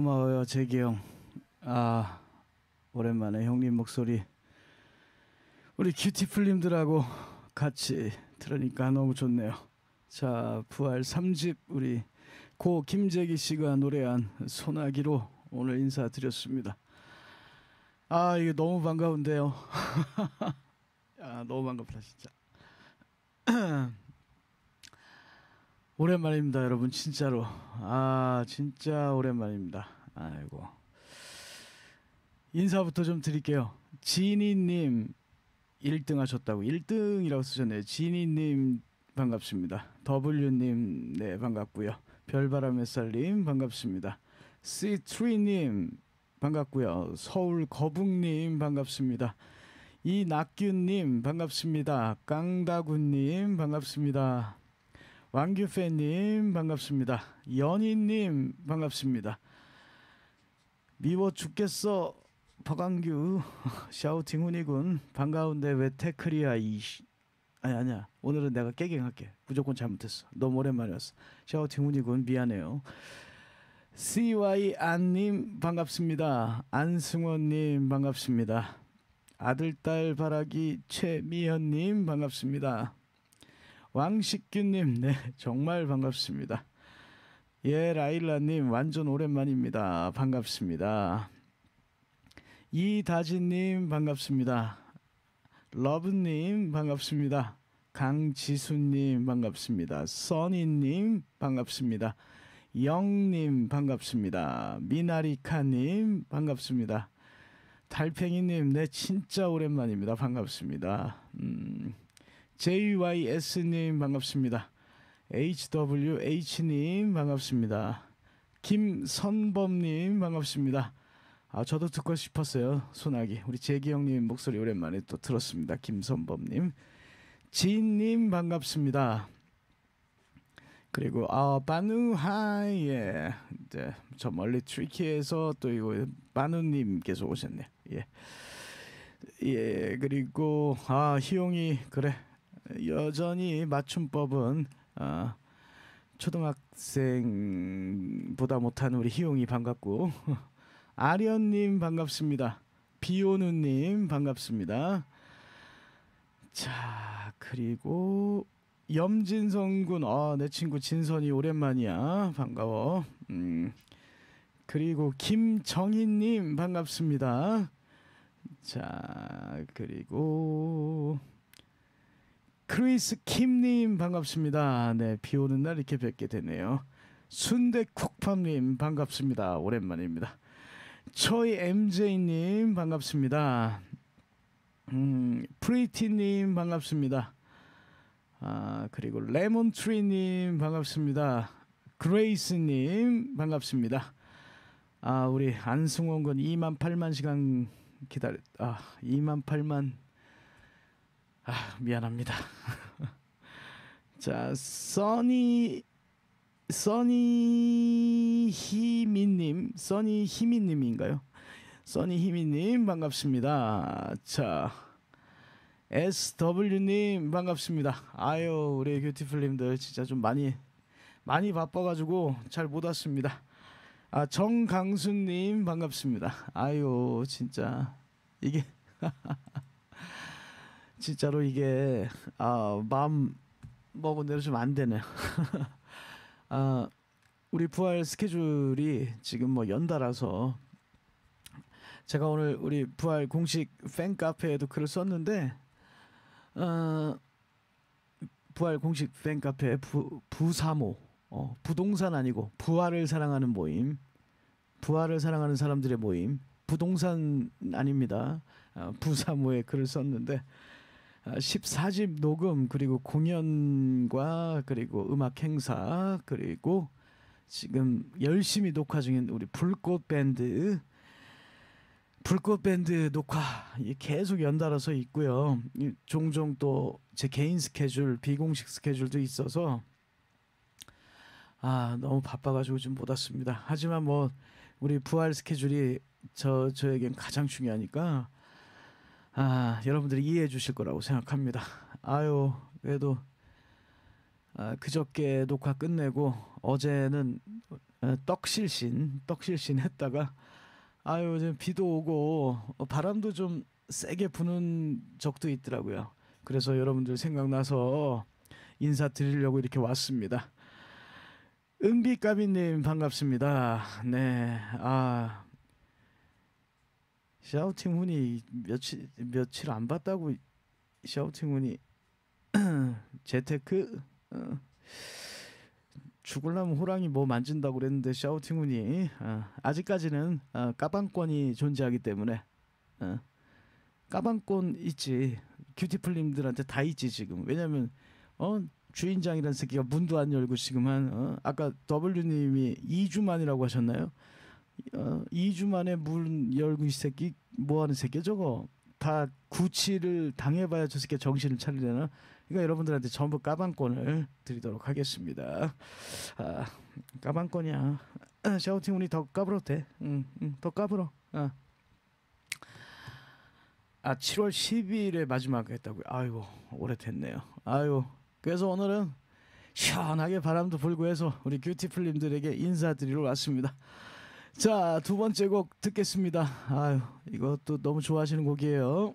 고마워요 재기 형. 아 오랜만에 형님 목소리 우리 큐티풀님들하고 같이 들으니까 너무 좋네요. 자 부활 3집 우리 고 김재기 씨가 노래한 소나기로 오늘 인사드렸습니다. 아 이게 너무 반가운데요. 아 너무 반갑다 진짜. 오랜만입니다, 여러분. 진짜로. 아, 진짜 오랜만입니다. 아이고. 인사부터 좀 드릴게요. 지니님 1등 하셨다고. 1등이라고 쓰셨네요. 지니님 반갑습니다. W님, 네, 반갑고요. 별바람의 살님 반갑습니다. C3님, 반갑고요. 서울 거북님, 반갑습니다. 이낙균님, 반갑습니다. 깡다구님, 반갑습니다. 왕규팬님 반갑습니다. 연희님 반갑습니다. 미워 죽겠어 박광규. 샤우팅 훈이군. 반가운데 왜 태클이야 이씨. 아니 아니야. 오늘은 내가 깨갱할게. 무조건 잘못했어. 너무 오랜만에 왔어 샤우팅 훈이군 미안해요. CY 안님 반갑습니다. 안승원님 반갑습니다. 아들딸 바라기 최미현님 반갑습니다 왕식규님 네 정말 반갑습니다 예 라일라님 완전 오랜만입니다 반갑습니다 이다진님 반갑습니다. 러브님 반갑습니다. 강지수님 반갑습니다. 써니님 반갑습니다. 영님 반갑습니다. 미나리카님 반갑습니다. 달팽이님 네 진짜 오랜만입니다. 반갑습니다. 음, JYS님 반갑습니다. HWH님 반갑습니다. 김선범님 반갑습니다. 아 저도 듣고 싶었어요. 소나기. 우리 재기 형님 목소리 오랜만에 또 들었습니다. 김선범님. 지인님 반갑습니다. 그리고 아 바누하예. 이제 저 멀리 트리키에서 또 이거 바누님께서 오셨네 예. 예 그리고 아 희용이 그래 여전히 맞춤법은 아 초등학생보다 못한 우리 희용이 반갑고 아련님 반갑습니다. 비오누님 반갑습니다. 자 그리고 염진성군 어 내 친구 진선이 오랜만이야 반가워. 음 그리고 김정희님 반갑습니다. 자 그리고 크리스 킴님 반갑습니다. 네 비 오는 날 이렇게 뵙게 되네요. 순대국밥님 반갑습니다. 오랜만입니다. 저희 MJ님 반갑습니다. 음, 프리티님 반갑습니다. 아, 그리고 레몬트리님 반갑습니다. 그레이스님 반갑습니다. 아, 우리 안승원 군 2만 8만 시간 기다렸, 아, 2만 8만, 아, 미안합니다. 자, 써니 써니 희미님, 써니 희미님인가요? 써니 희미님 반갑습니다. 자, SW님 반갑습니다. 아유 우리 뷰티풀님들 진짜 좀 많이 많이 바빠가지고 잘 못 왔습니다. 아 정강수님 반갑습니다. 아유 진짜 이게 진짜로 이게 아 마음 먹은 대로 좀 안 되네요. 아 우리 부활 스케줄이 지금 뭐 연달아서 제가 오늘 우리 부활 공식 팬 카페에도 글을 썼는데 어, 부활 공식 팬 카페 부, 부사모 어, 부동산 아니고 부활을 사랑하는 모임 부활을 사랑하는 사람들의 모임 부동산 아닙니다 어, 부사모에 글을 썼는데 14집 아, 녹음 그리고 공연과 그리고 음악 행사 그리고 지금 열심히 녹화 중인 우리 불꽃 밴드 불꽃 밴드 녹화 계속 연달아서 있고요. 종종 또 제 개인 스케줄 비공식 스케줄도 있어서 아 너무 바빠가지고 좀 못 왔습니다. 하지만 뭐 우리 부활 스케줄이 저 저에겐 가장 중요하니까 아, 여러분들이 이해해 주실 거라고 생각합니다. 아유, 그래도 아, 그저께 녹화 끝내고 어제는 어, 떡실신, 떡실신 했다가 아유, 지금 비도 오고 어, 바람도 좀 세게 부는 적도 있더라고요. 그래서 여러분들 생각나서 인사드리려고 이렇게 왔습니다. 은비까비님 반갑습니다. 네, 아 샤우팅 훈이 며칠 며칠 안 봤다고 샤우팅 훈이 재테크 어. 죽을라면 호랑이 뭐 만진다고 그랬는데 샤우팅 훈이 어, 아직까지는 어, 까방권이 존재하기 때문에 어, 까방권 있지 큐티플님들한테 다 있지 지금 왜냐면 어 주인장이란 새끼가 문도 안 열고 지금 한 어, 아까 W님이 2주 만이라고 하셨나요? 어, 2주 만에 문 열고 이 새끼 뭐 하는 새끼야 저거? 다 구치를 당해봐야 저 새끼 정신을 차리려나? 그러니까 여러분들한테 전부 까방권을 드리도록 하겠습니다. 아 까방권이야. 아, 샤우팅 운이 더 까불어도 돼. 응, 응, 더 까불어. 아. 아 7월 12일에 마지막 했다고요? 아이고 오래됐네요. 아이고 그래서 오늘은 시원하게 바람도 불고 해서 우리 큐티플님들에게 인사드리러 왔습니다. 자, 두 번째 곡 듣겠습니다. 아유, 이것도 너무 좋아하시는 곡이에요.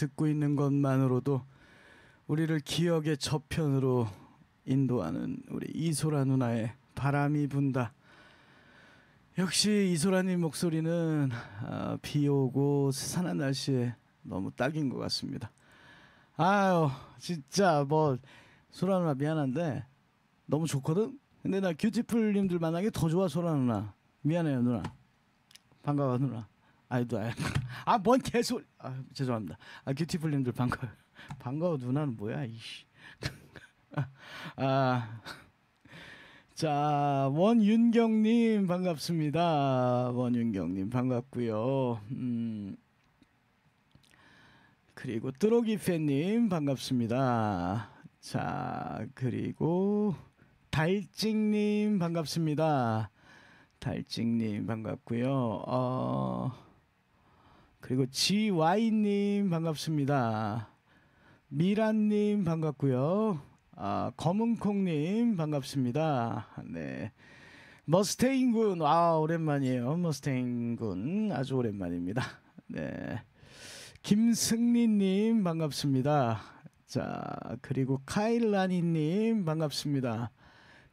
듣고 있는 것만으로도 우리를 기억의 저편으로 인도하는 우리 이소라 누나의 바람이 분다. 역시 이소라님 목소리는 아, 비 오고 스산한 날씨에 너무 딱인 것 같습니다. 아유 진짜 뭐 소라 누나 미안한데 너무 좋거든. 근데 나 큐티풀님들 만난 게더 좋아 소라 누나. 미안해요 누나. 반가워 누나. 아이도 아뭔 개소리. 아 죄송합니다. 아 큐티풀님들 반가워. 반가워 누나는 뭐야 이씨. 아. 자, 원윤경님 반갑습니다. 원윤경님 반갑고요. 음, 그리고 뚜로기 팬님 반갑습니다. 자, 그리고 달찍님 반갑습니다. 달찍님 반갑고요. 어, 그리고 GY님 반갑습니다. 미란님 반갑고요. 아, 검은콩님 반갑습니다. 네. 머스테인 군, 아 오랜만이에요. 머스테인 군 아주 오랜만입니다. 네. 김승리님 반갑습니다. 자 그리고 카일라니님 반갑습니다.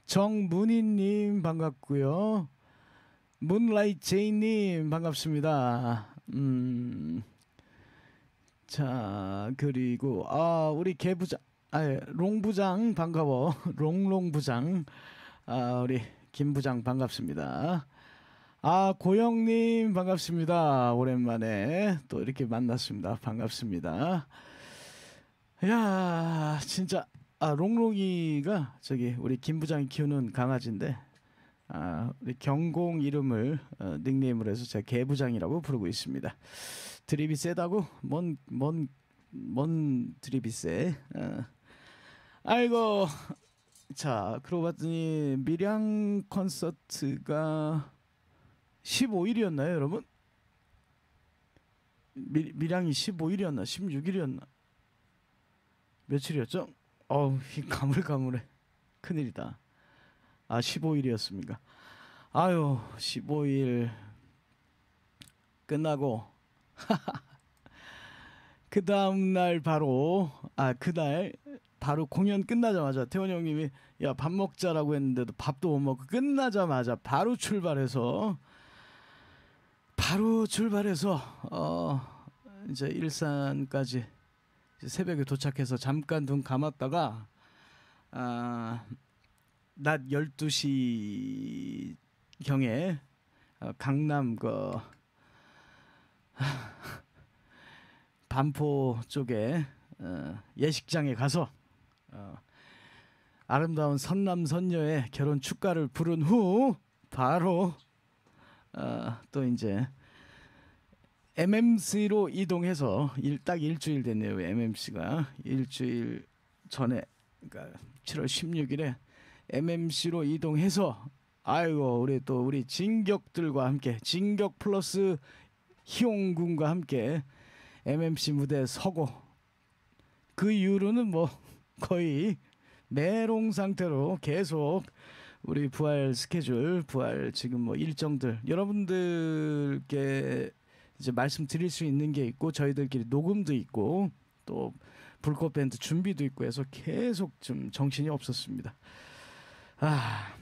정문희님 반갑고요. 문라이트 제이님 반갑습니다. 음. 자 그리고 아 우리 개부장 아, 예, 롱 부장 반가워. 롱롱 부장. 아, 우리 김 부장 반갑습니다. 아, 고영님 반갑습니다. 오랜만에 또 이렇게 만났습니다. 반갑습니다. 야, 진짜 아, 롱롱이가 저기 우리 김 부장이 키우는 강아지인데 아, 경공 이름을 어, 닉네임으로 해서 제가 개부장이라고 부르고 있습니다. 드립이 세다고? 뭔, 뭔, 뭔 드립이 세? 어. 아이고 자 그러고 봤더니 밀양 콘서트가 15일이었나요 여러분? 미, 밀양이 15일이었나 16일이었나 며칠이었죠? 어우 이 가물가물해 큰일이다 아 15일이었습니까? 아유 15일 끝나고. 그 다음 날 바로 아 그날 바로 공연 끝나자마자 태원 형님이 야 밥 먹자라고 했는데도 밥도 못 먹고 끝나자마자 바로 출발해서 바로 출발해서 어 이제 일산까지 이제 새벽에 도착해서 잠깐 눈 감았다가 아 낮 12시 경에 어, 강남 그 반포 쪽에 어, 예식장에 가서 어, 아름다운 선남 선녀의 결혼 축가를 부른 후 바로 어, 또 이제 MMC로 이동해서 일, 딱 일주일 됐네요. MMC가 일주일 전에 그러니까 7월 16일에 MMC로 이동해서 아이고 우리 또 우리 진격들과 함께 진격 플러스 희용군과 함께 MMC 무대에 서고 그 이후로는 뭐 거의 메롱 상태로 계속 우리 부활 스케줄, 부활 지금 뭐 일정들 여러분들께 이제 말씀드릴 수 있는 게 있고 저희들끼리 녹음도 있고 또 불꽃 밴드 준비도 있고 해서 계속 좀 정신이 없었습니다. 아.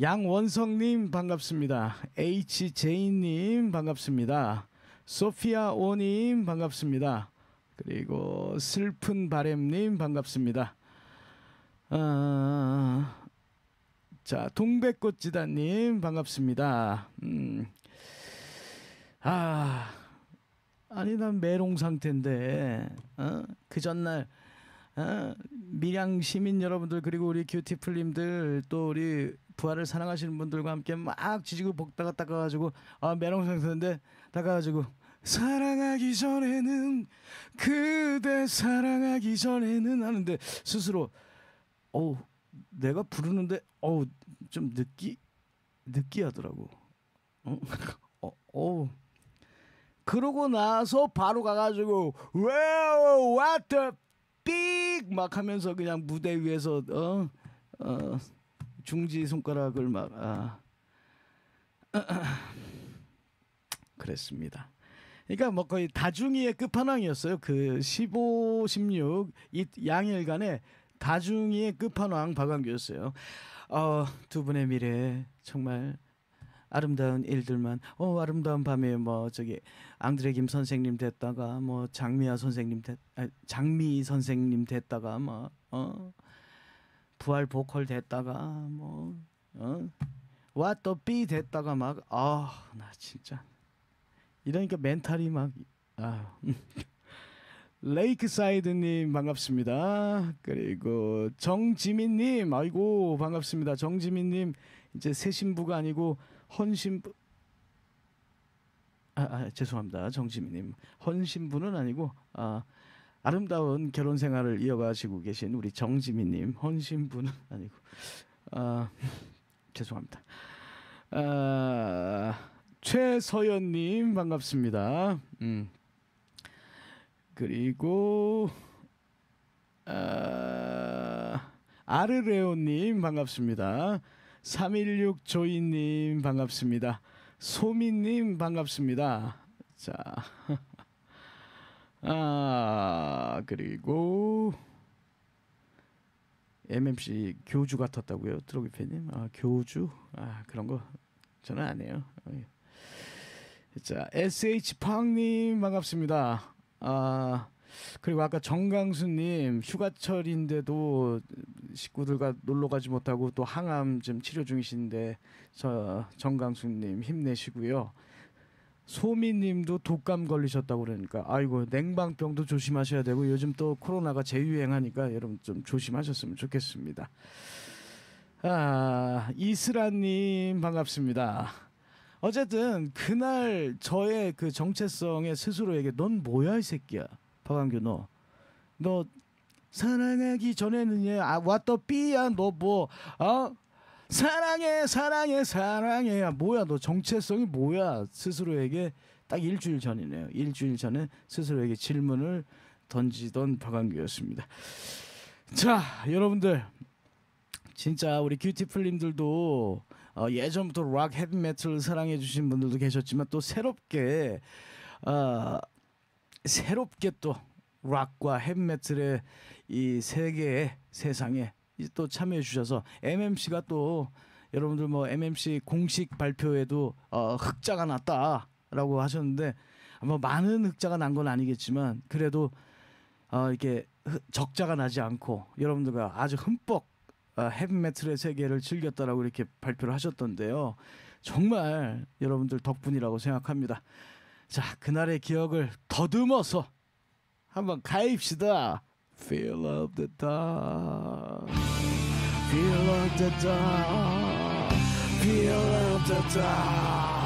양원성님 반갑습니다. HJ님 반갑습니다. 소피아 오님 반갑습니다. 그리고 슬픈 바램님 반갑습니다. 아, 자 동백꽃지다님 반갑습니다. 음, 아 아니 난 메롱 상태인데 어? 그 전날 어? 밀양 시민 여러분들 그리고 우리 큐티플님들 또 우리 부활을 사랑하시는 분들과 함께 막 지지고 볶다가 닦아가지고 아 메롱 상태인데 닦아가지고 사랑하기 전에는 그대 사랑하기 전에는 하는데 스스로 어우 내가 부르는데 어우 좀 느끼 느끼하더라고 어? 어, 어우 그러고 나서 바로 가가지고 wow what the big 막 하면서 그냥 무대 위에서 어, 어 중지 손가락을 막 아. 그랬습니다. 그러니까 뭐 거의 다중이의 끝판왕이었어요. 그 15, 16 이 양일간의 다중이의 끝판왕 박완규였어요. 어, 두 분의 미래 정말 아름다운 일들만 어 아름다운 밤에 뭐 저기 앙드레 김 선생님 됐다가 뭐 장미아 선생님 됐 아, 장미 선생님 됐다가 뭐어 부활 보컬 됐다가 뭐어 워너비 됐다가 막 아 나 진짜 이러니까 멘탈이 막 아. 레이크사이드님 반갑습니다. 그리고 정지민님 아이고 반갑습니다. 정지민님 이제 새 신부가 아니고 헌신부 아, 아 죄송합니다. 정지민님 헌신부는 아니고 아 아름다운 결혼 생활을 이어가시고 계신 우리 정지민님 헌신부는 아니고 아 죄송합니다. 아 최서연님 반갑습니다. 음. 그리고 아, 아르레오님 반갑습니다. 316 조이님 반갑습니다. 소미님 반갑습니다. 자, 아 그리고 MMC 교주 같았다고요, 트로기 팬님? 아 교주? 아 그런 거 저는 안 해요. 자, SH 팡님 반갑습니다. 아 그리고 아까 정강수님 휴가철인데도 식구들과 놀러 가지 못하고 또 항암 좀 치료 중이신데 저 정강수님 힘내시고요. 소미님도 독감 걸리셨다고 그러니까 아이고 냉방병도 조심하셔야 되고 요즘 또 코로나가 재유행하니까 여러분 좀 조심하셨으면 좋겠습니다. 아 이스라님 반갑습니다. 어쨌든 그날 저의 그 정체성에 스스로에게 넌 뭐야 이 새끼야 박완규 너. 너 사랑하기 전에는 얘아 왔더 삐야 너 뭐 어? 사랑해 사랑해 사랑해 야 뭐야 너 정체성이 뭐야 스스로에게? 딱 일주일 전이네요. 일주일 전에 스스로에게 질문을 던지던 박완규였습니다. 자 여러분들. 진짜 우리 큐티플님들도 어, 예전부터 락 헤비메탈을 사랑해 주신 분들도 계셨지만 또 새롭게 어, 새롭게 또 락과 헤비메탈의 이 세계의 세상에 또 참여해 주셔서 MMC가 또 여러분들 뭐 MMC 공식 발표에도 어, 흑자가 났다라고 하셨는데 뭐 많은 흑자가 난 건 아니겠지만 그래도 어, 이렇게 흑- 적자가 나지 않고 여러분들과 아주 흠뻑 어, 헤비메탈의 세계를 즐겼다라고 이렇게 발표를 하셨던데요. 정말 여러분들 덕분이라고 생각합니다. 자, 그날의 기억을 더듬어서 한번 가입시다. Feel of the dark. Feel of the dark. Feel of the dark.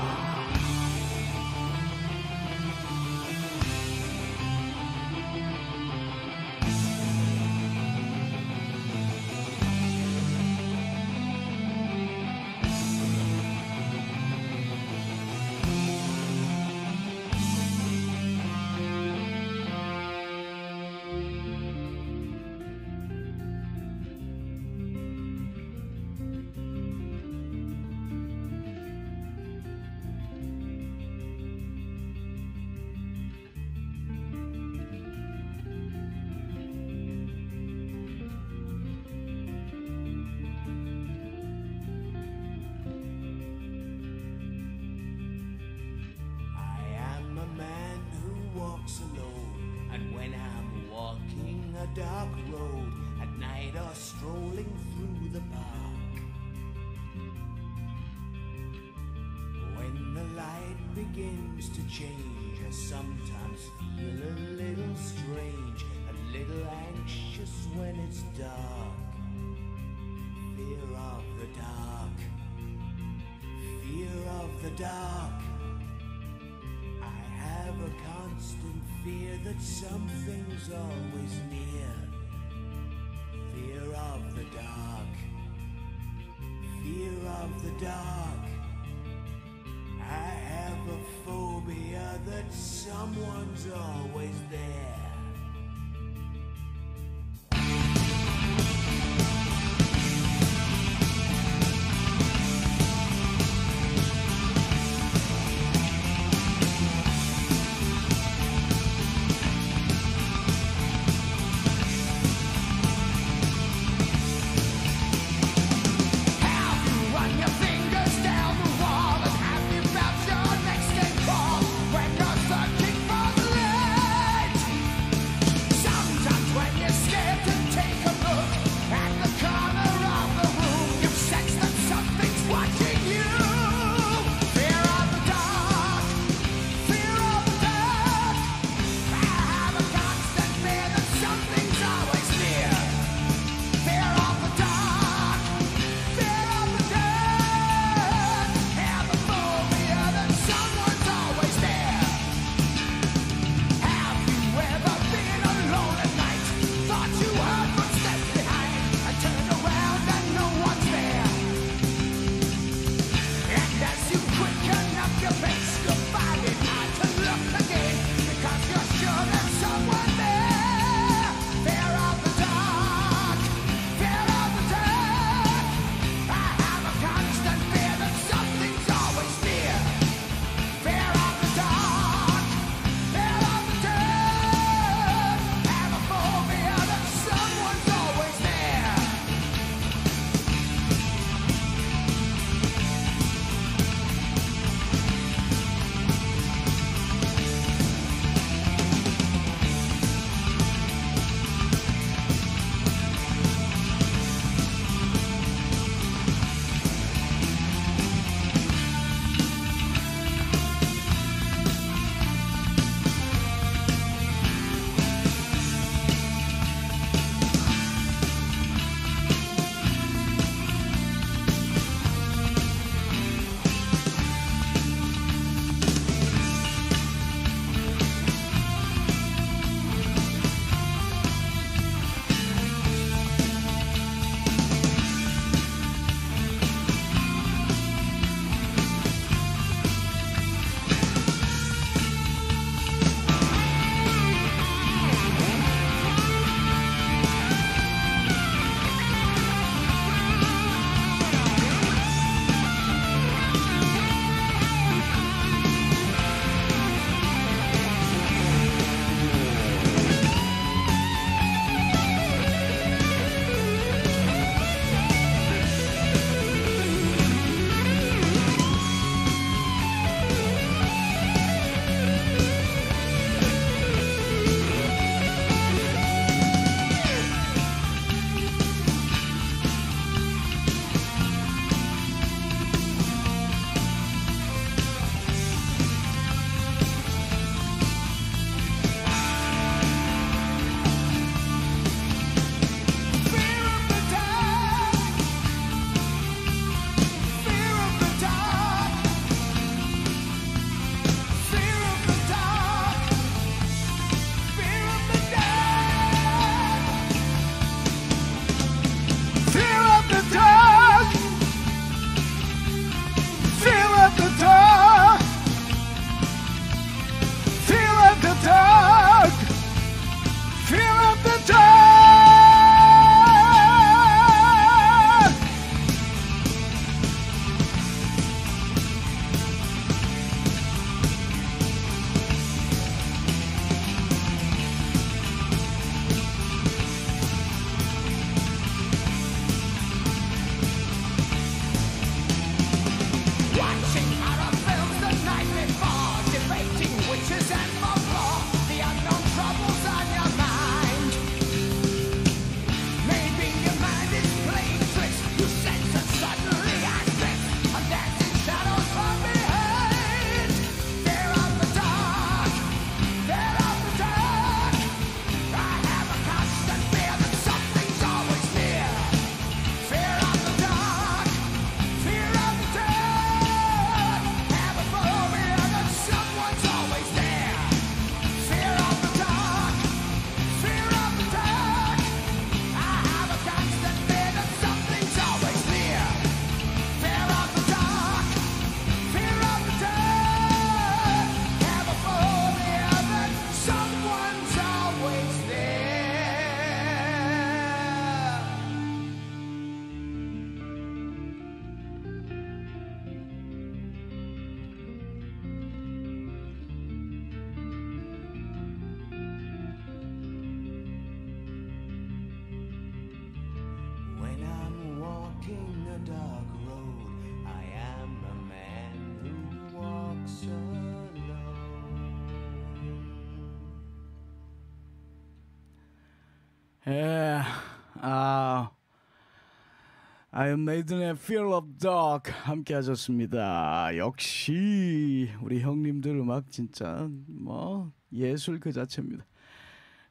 아이언 메이든의 Fear of Dog 함께 하셨습니다. 역시 우리 형님들 음악 진짜 뭐 예술 그 자체입니다.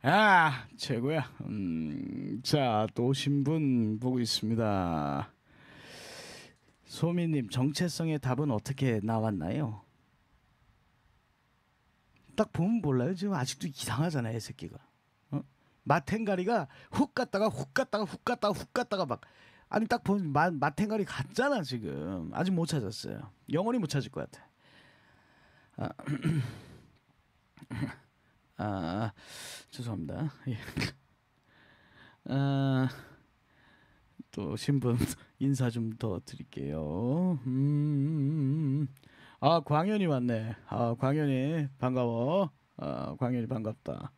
아, 최고야. 음, 자, 또 오신 분 보고 있습니다. 소미님, 정체성의 답은 어떻게 나왔나요? 딱 보면 몰라요. 지금 아직도 이상하잖아요, 이 새끼가. 어? 마텐가리가 훅 갔다가 훅 갔다가 훅 갔다가 훅 갔다가 막 아니 딱 보면 마, 마텐가리 갔잖아 지금 아직 못 찾았어요. 영원히 못 찾을 것 같아. 아, 아 죄송합니다. 예. 아, 또 신분 인사 좀 더 드릴게요. 음, 아 광현이 왔네. 아 광현이 반가워. 아 광현이 반갑다.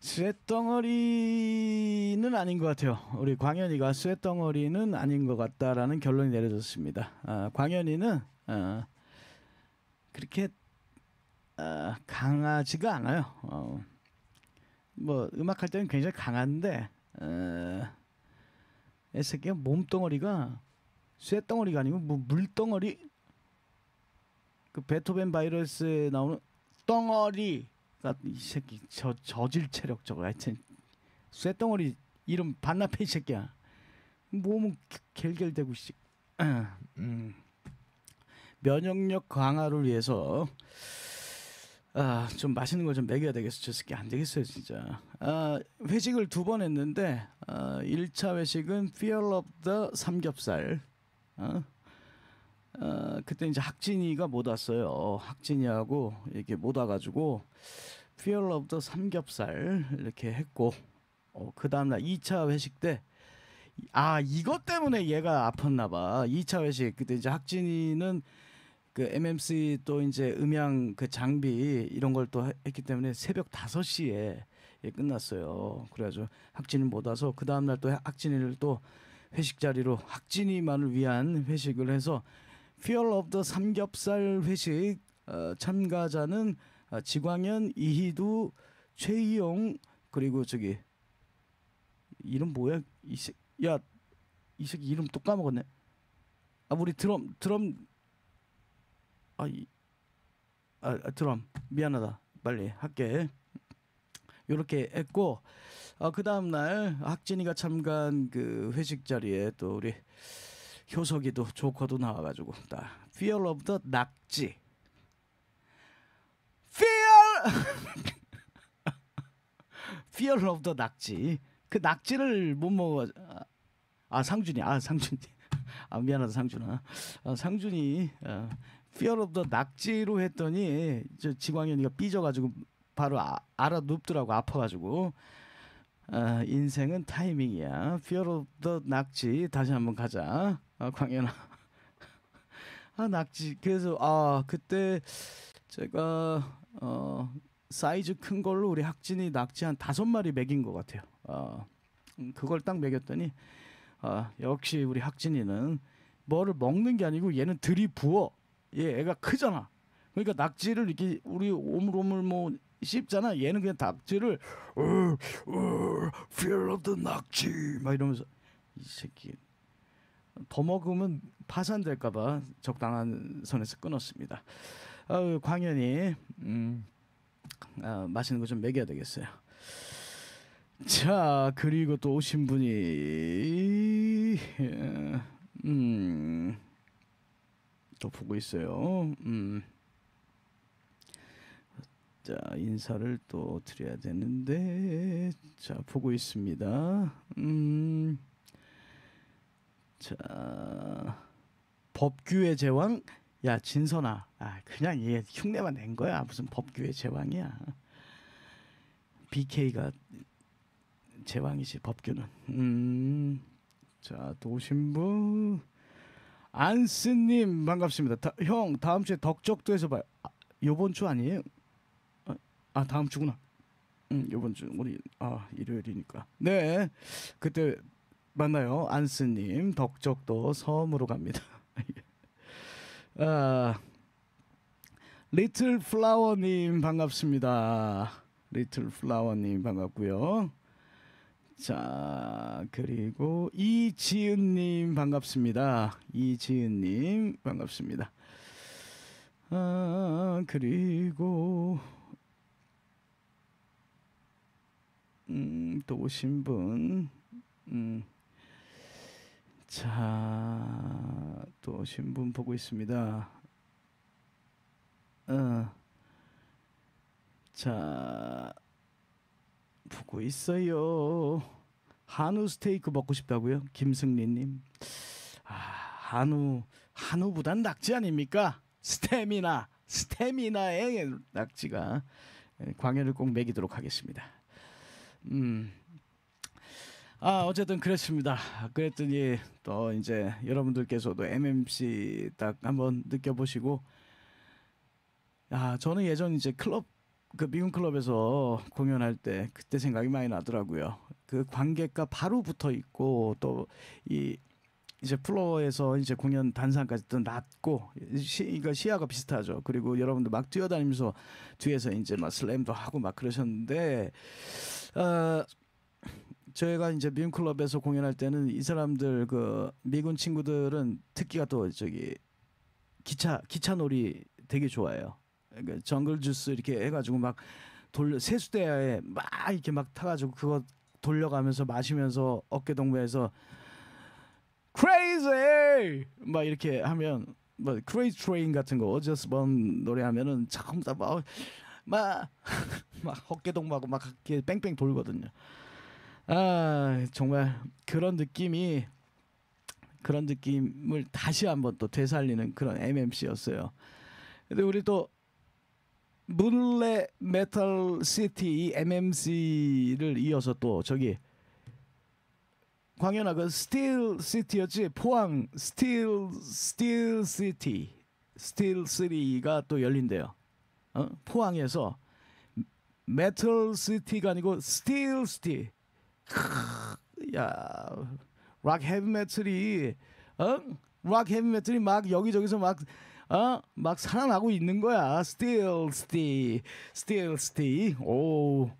쇠덩어리는 아닌 것 같아요. 우리 광현이가 쇠덩어리는 아닌 것 같다라는 결론이 내려졌습니다. 아, 광현이는 어, 그렇게 어, 강하지가 않아요. 어, 뭐 음악할 때는 굉장히 강한데 어, 이 새끼가 몸덩어리가 쇠덩어리가 아니고 뭐 물덩어리 그 베토벤 바이러스에 나오는 덩어리 나 이 새끼 저 저질 체력 저거 하여튼 쇠덩어리 이름 반납해 이 새끼야 몸은 겔겔대고 씨 음. 면역력 강화를 위해서 아, 좀 맛있는 걸좀 먹여야 되겠어. 저 새끼 안 되겠어요, 진짜. 아, 회식을 두 번 했는데 아, 1차 회식은 Fear of the 삼겹살. 어? 어, 그때 이제 학진이가 못 왔어요. 학진이하고 이렇게 못 와가지고 the 삼겹살 이렇게 했고 어, 그 다음날 2차 회식 때 아, 이것 때문에 얘가 아팠나 봐. 2차 회식 그때 이제 학진이는 그 MMC 또 이제 음향 그 장비 이런 걸 또 했기 때문에 새벽 5시에 예, 끝났어요. 그래가지고 학진이 못 와서 그 다음날 또 학진이를 또 회식 자리로 학진이만을 위한 회식을 해서 Fear of the 삼겹살 회식 어, 참가자는 어, 지광현, 이희두, 최희용 그리고 저기 이름 뭐야 이새 야이 새끼 이름 또 까먹었네. 아 우리 드럼 드럼 아, 이, 아, 아 드럼 미안하다 빨리 할게. 요렇게 했고 어, 그 다음 날 학진이가 참가한 그 회식 자리에 또 우리 효석이도 조커도 나와가지고 딱 Fear of the 낙지. Fear Fear of the 낙지. 그 낙지를 못 먹어. 아, 아 상준이. 아 상준이. 아 미안하다 상준아. 아, 상준이 어, Fear of the 낙지로 했더니 저 지광현이가 삐져가지고 바로 아, 알아 눕더라고 아파가지고. 아, 인생은 타이밍이야. Fear of the 낙지. 다시 한번 가자. 아, 광현아. 아 낙지. 그래서 아 그때 제가 어 사이즈 큰 걸로 우리 학진이 낙지 한 다섯 마리 먹인 것 같아요. 아 음, 그걸 딱 먹였더니 아 역시 우리 학진이는 뭐를 먹는 게 아니고 얘는 들이부어. 얘 애가 크잖아. 그러니까 낙지를 이렇게 우리 오물오물 뭐 씹잖아. 얘는 그냥 낙지를 fear of the 낙지 막 이러면서 이 새끼 더 먹으면 파산될까봐 적당한 선에서 끊었습니다. 아, 광현이 음, 아, 맛있는 거 좀 먹여야 되겠어요. 자 그리고 또 오신 분이 예, 음, 또 보고 있어요. 음. 자 인사를 또 드려야 되는데 자 보고 있습니다. 음, 자 법규의 제왕 야 진선아 아 그냥 얘 흉내만 낸 거야 무슨 법규의 제왕이야. BK가 제왕이지 법규는. 음, 자또 오신 분 안스님 반갑습니다. 다, 형 다음 주에 덕적도에서 봐요. 아, 요번 주 아니에요? 아 다음 주구나. 음 이번 주 우리 아 일요일이니까. 네 그때 만나요 안스님 덕적도 섬으로 갑니다. 아 리틀 플라워님 반갑습니다. 리틀 플라워님 반갑고요. 자 그리고 이지은님 반갑습니다. 이지은님 반갑습니다. 아 그리고 음, 또 오신 분, 음, 자, 또 오신 분 보고 있습니다. 어, 자, 보고 있어요. 한우 스테이크 먹고 싶다고요? 김승리님. 아, 한우, 한우보단 낙지 아닙니까? 스태미나, 스태미나의 낙지가 예, 광해를 꼭 먹이도록 하겠습니다. 음. 아 어쨌든 그렇습니다. 그랬더니 또 이제 여러분들께서도 MMC 딱 한번 느껴보시고 아 저는 예전 이제 클럽 그 미군 클럽에서 공연할 때 그때 생각이 많이 나더라고요. 그 관객과 바로 붙어 있고 또 이 이제 플로어에서 이제 공연 단상까지 또 낮고 시, 이거 시야가 비슷하죠. 그리고 여러분들 막 뛰어다니면서 뒤에서 이제 막 슬램도 하고 막 그러셨는데 어, 저희가 이제 미군 클럽에서 공연할 때는 이 사람들 그 미군 친구들은 특기가 또 저기 기차 기차 놀이 되게 좋아해요. 그러니까 정글 주스 이렇게 해가지고 막 돌려 세수대에 막 이렇게 막 타가지고 그거 돌려가면서 마시면서 어깨 동무해서 crazy 막 이렇게 하면 뭐 crazy train 같은 거 어저스 번 노래 하면은 전부 다막막 막 어깨 동무하고 막 이렇게 뺑뺑 돌거든요. 아 정말 그런 느낌이 그런 느낌을 다시 한번 또 되살리는 그런 MMC였어요. 근데 우리 또 문래 Metal City 이 MMC를 이어서 또 저기 광현아 그 Steel City였지 포항 Steel Steel City Steel City가 또 열린대요. 어? 포항에서 Metal City가 아니고 Steel City. 크, 야, 락 헤비 메탈이 어? 락 헤비 메탈이 막 여기저기서 막 어? 막 살아나고 있는 거야. Steel City. Steel City. 오.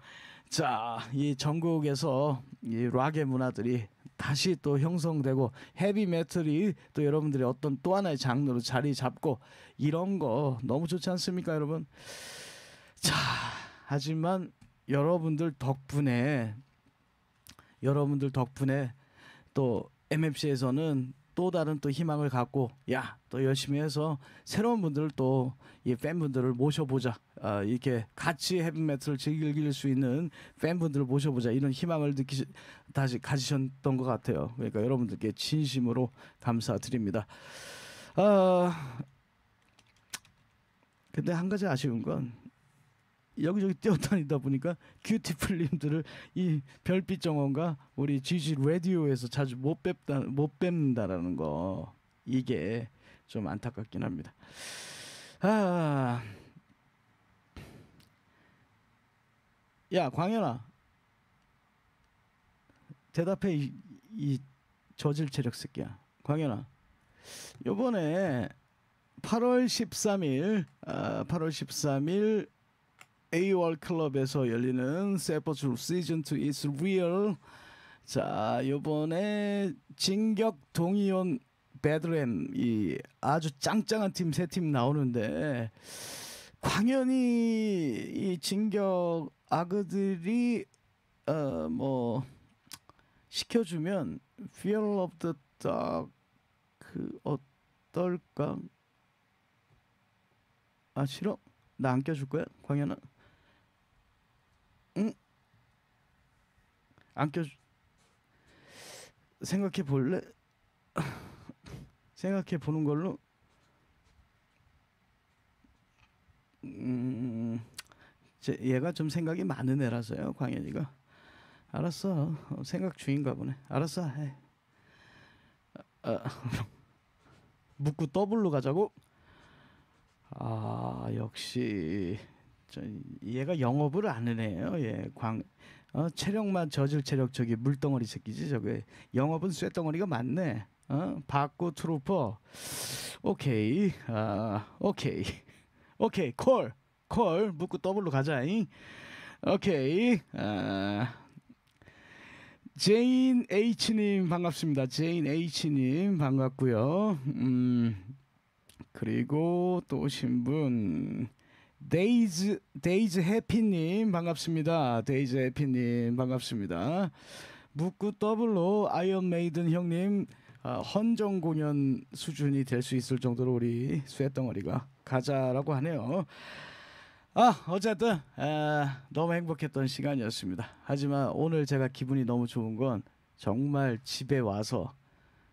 자, 이 전국에서 이 락의 문화들이 다시 또 형성되고 헤비 메탈이 또 여러분들의 어떤 또 하나의 장르로 자리 잡고 이런 거 너무 좋지 않습니까, 여러분? 자, 하지만 여러분들 덕분에 여러분들 덕분에 또 MMC에서는 또 다른 또 희망을 갖고 야 또 열심히 해서 새로운 분들을 또이 팬분들을 모셔보자. 아, 이렇게 같이 헤비메탈을 즐길 수 있는 팬분들을 모셔보자. 이런 희망을 느끼 다시 가지셨던 것 같아요. 그러니까 여러분들께 진심으로 감사드립니다. 아 근데 한 가지 아쉬운 건 여기저기 뛰어다니다 보니까 큐티플님들을 이 별빛 정원과 우리 GG 라디오에서 자주 못 뵙다 못 뵙는다라는 거 이게 좀 안타깝긴 합니다. 아, 야 광현아, 대답해 이, 이 저질 체력 새끼야. 광현아, 요번에 8월 13일, 아, 8월 13일 AOR 클럽에서 열리는 세포츠 시즌 2 is real. 자, 요번에 진격 동이온 배드램 이 아주 짱짱한 팀 세 팀 나오는데 광연히 이 진격 아그들이 어 뭐 시켜주면 Fear of the Dark 그 어떨까? 아 싫어? 나 안 껴줄 거야, 광현아? 응? 안 껴. 생각해 볼래? 생각해 보는 걸로. 음, 제 얘가 좀 생각이 많은 애라서요, 광현이가. 알았어, 어, 생각 중인가 보네. 알았어, 해. 아, 아, 묻고 더블로 가자고. 아, 역시 저 얘가 영업을 안 해요. 예, 광 어, 체력만 저질 체력 저기 물덩어리 새끼지 저게 영업은 쇠덩어리가 많네. 어, 바꾸 트루퍼. 오케이, 아, 오케이, 오케이, 콜, 콜, 묻고 더블로 가자. 잉? 오케이, 아, 제인 H님 반갑습니다. 제인 H님 반갑고요. 음 그리고 또 오신 분 데이즈 데이즈 해피님 반갑습니다. 데이즈 해피님 반갑습니다. 묻고 더블로 아이언 메이든 형님 어, 헌정 공연 수준이 될 수 있을 정도로 우리 쇠덩어리가 가자라고 하네요. 아 어쨌든 아, 너무 행복했던 시간이었습니다. 하지만 오늘 제가 기분이 너무 좋은 건 정말 집에 와서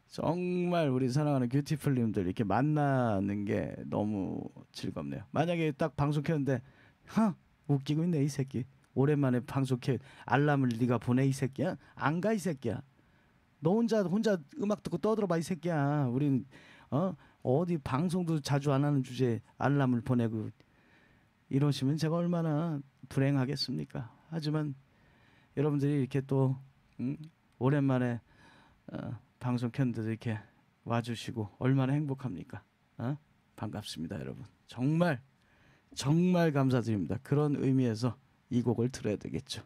정말 우리 사랑하는 뷰티풀님들 이렇게 만나는 게 너무 즐겁네요. 만약에 딱 방송 켰는데 하 웃기고 있네 이 새끼. 오랜만에 방송 켜 알람을 네가 보내 이 새끼야. 안 가 이 새끼야. 너 혼자 혼자 음악 듣고 떠들어봐 이 새끼야. 우린 어? 어디 방송도 자주 안 하는 주제에 알람을 보내고 이러시면 제가 얼마나 불행하겠습니까? 하지만 여러분들이 이렇게 또 음, 오랜만에 어, 방송 켰는데도 이렇게 와주시고 얼마나 행복합니까? 어? 반갑습니다 여러분. 정말 정말 감사드립니다. 그런 의미에서 이 곡을 들어야 되겠죠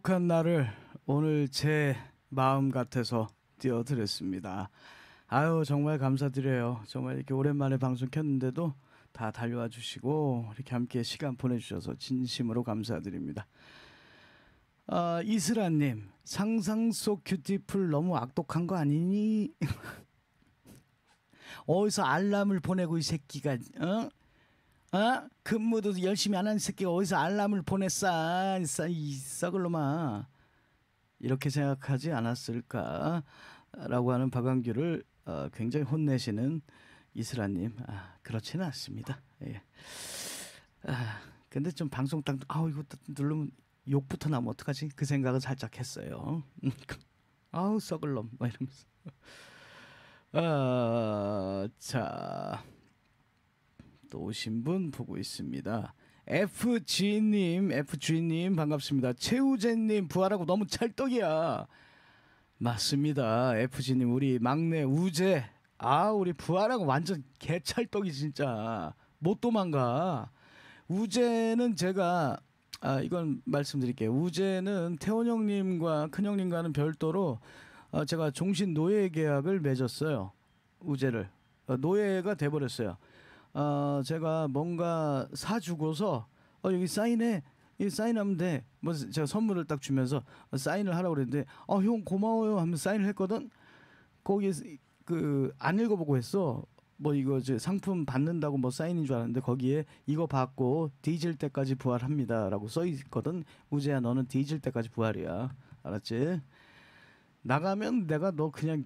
행복한 날을 오늘 제 마음 같아서 띄워드렸습니다. 아유 정말 감사드려요. 정말 이렇게 오랜만에 방송 켰는데도 다 달려와 주시고 이렇게 함께 시간 보내주셔서 진심으로 감사드립니다. 아, 이슬아님 상상 속 큐티풀 너무 악독한 거 아니니? 어디서 알람을 보내고 이 새끼가 어? 어? 근무도 열심히 안 하는 새끼가 어디서 알람을 보냈어? 이 썩을 놈아. 이렇게 생각하지 않았을까라고 하는 박광규를 어, 굉장히 혼내시는 이슬아님. 아, 그렇지는 않습니다. 예. 아, 근데 좀 방송 딱 아우 이거 또 누르면 욕부터 나면 어떡하지? 그 생각은 살짝 했어요. 음, 아우 썩을 놈. 막 이러면서. 아, 자. 또 오신 분 보고 있습니다. FG님, FG님 반갑습니다. 최우재님 부활하고 너무 찰떡이야. 맞습니다. FG님 우리 막내 우재. 아 우리 부활하고 완전 개찰떡이 진짜 못 도망가. 우재는 제가 아 이건 말씀드릴게요. 우재는 태원 형님과 큰 형님과는 별도로 어, 제가 종신 노예 계약을 맺었어요. 우재를 어, 노예가 돼버렸어요. 어, 제가 뭔가 사주고서 어, 여기 사인해. 이 사인하면 돼. 뭐 제가 선물을 딱 주면서 어, 사인을 하라고 그랬는데 어, 형 고마워요 하면 사인을 했거든. 거기 그안 읽어보고 했어. 뭐 이거 이제 상품 받는다고 뭐 사인인 줄 알았는데 거기에 이거 받고 뒤질 때까지 부활합니다라고 써 있거든. 우재야 너는 뒤질 때까지 부활이야. 알았지? 나가면 내가 너 그냥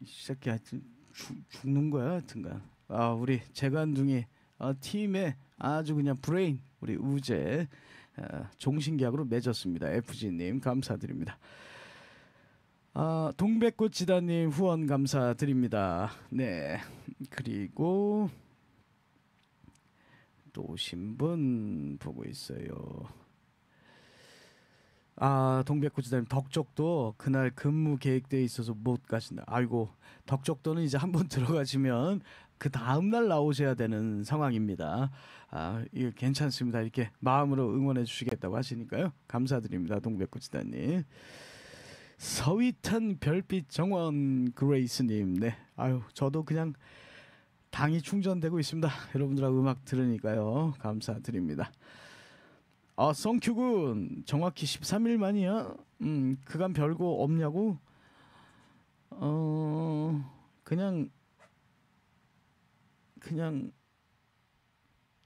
이 새끼 하여튼 죽, 죽는 거야 하여튼간. 아 우리 재간둥이 어, 팀의 아주 그냥 브레인 우리 우재 어, 종신계약으로 맺었습니다. FG님 감사드립니다. 아 동백꽃 지다님 후원 감사드립니다. 네 그리고 또 오신 분 보고 있어요 아 동백꽃지다님 덕적도 그날 근무 계획돼 있어서 못 가신다. 아이고 덕적도는 이제 한 번 들어가시면 그 다음 날 나오셔야 되는 상황입니다. 아 이거 괜찮습니다. 이렇게 마음으로 응원해 주시겠다고 하시니까요. 감사드립니다, 동백꽃지다님. 서위탄 별빛 정원 그레이스님, 네, 아유 저도 그냥 당이 충전되고 있습니다. 여러분들하고 음악 들으니까요. 감사드립니다. 아 성큐군 정확히 13일 만이야. 음 그간 별거 없냐고? 어 그냥 그냥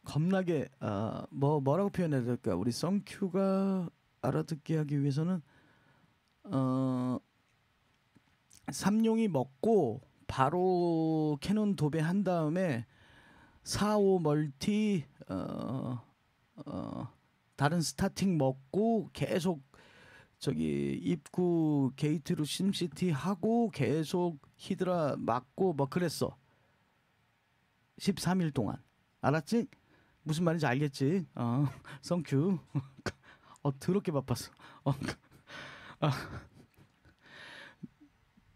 겁나게 아 뭐 뭐라고 표현해야 될까? 우리 성큐가 알아듣게 하기 위해서는 어 삼룡이 먹고 바로 cannon 도배한 다음에 45 multi 어 어, 다른 starting 먹고 계속 저기 입구 게이트로 심시티 하고 계속 히드라 맞고 뭐 그랬어. 13일 동안. 알았지? 무슨 말인지 알겠지? 어, 성큐. 어, 더럽게 바빴어. 어, 아.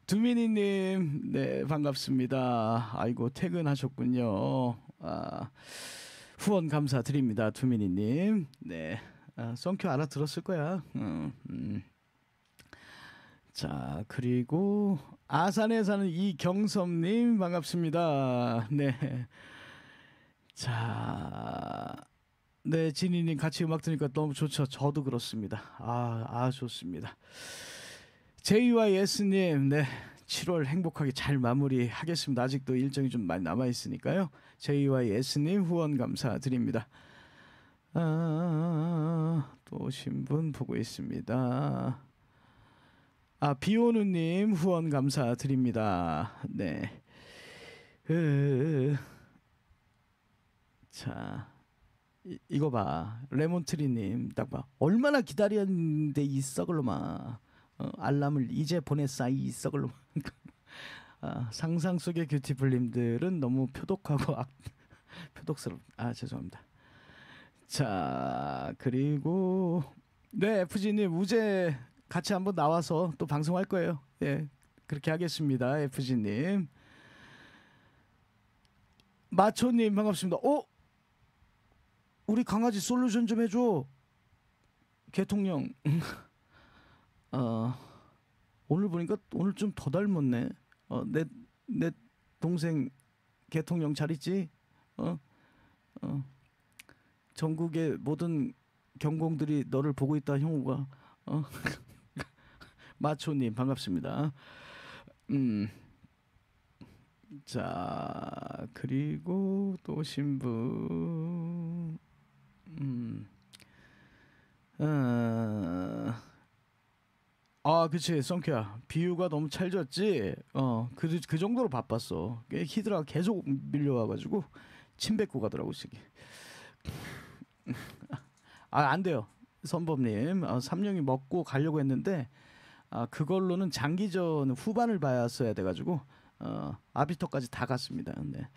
두민이님, 네, 반갑습니다. 아이고, 퇴근하셨군요. 아, 후원 감사드립니다, 두민이님. 네, 아, 성큐 알아들었을 거야. 음, 음. 자, 그리고 아산에 사는 이경섭님 반갑습니다. 네. 자, 네, 진이님 같이 음악 들으니까 너무 좋죠. 저도 그렇습니다. 아, 아 좋습니다. JYS님, 네. 7월 행복하게 잘 마무리하겠습니다. 아직도 일정이 좀 많이 남아 있으니까요. JYS님 후원 감사드립니다. 아, 또 신분 보고 있습니다. 아, 비오누님 후원 감사드립니다. 네. 으, 자, 이, 이거 봐. 레몬트리님 딱 봐. 얼마나 기다렸는데 이 썩을로마. 어, 알람을 이제 보냈어 이 썩을로마. 아, 상상 속의 큐티풀님들은 너무 표독하고 악, 표독스럽. 아 죄송합니다. 자 그리고 네 FG님 우재 같이 한번 나와서 또 방송할 거예요. 예 그렇게 하겠습니다. FG님. 마초님 반갑습니다. 오 우리 강아지 솔루션 좀 해줘. 개통령. 어 오늘 보니까 오늘 좀 더 닮았네. 어 내 내 동생 개통령 잘 있지? 어 어. 전국의 모든 경공들이 너를 보고 있다 형우가. 어 마초님 반갑습니다. 음. 자 그리고 또 신부 음. 어. 아, 그치, 썬키야. 비유가 너무 찰졌지. 어, 그, 그 정도로 바빴어. 그 히드라가 계속 밀려와가지고 침 뱉고 가더라고, 저기. 아, 안 돼요. 선범님, 어, 삼룡이 먹고 가려고 했는데, 아, 그걸로는 장기전 후반을 봐야 돼가지고, 어, 아비터까지 다 갔습니다. 네.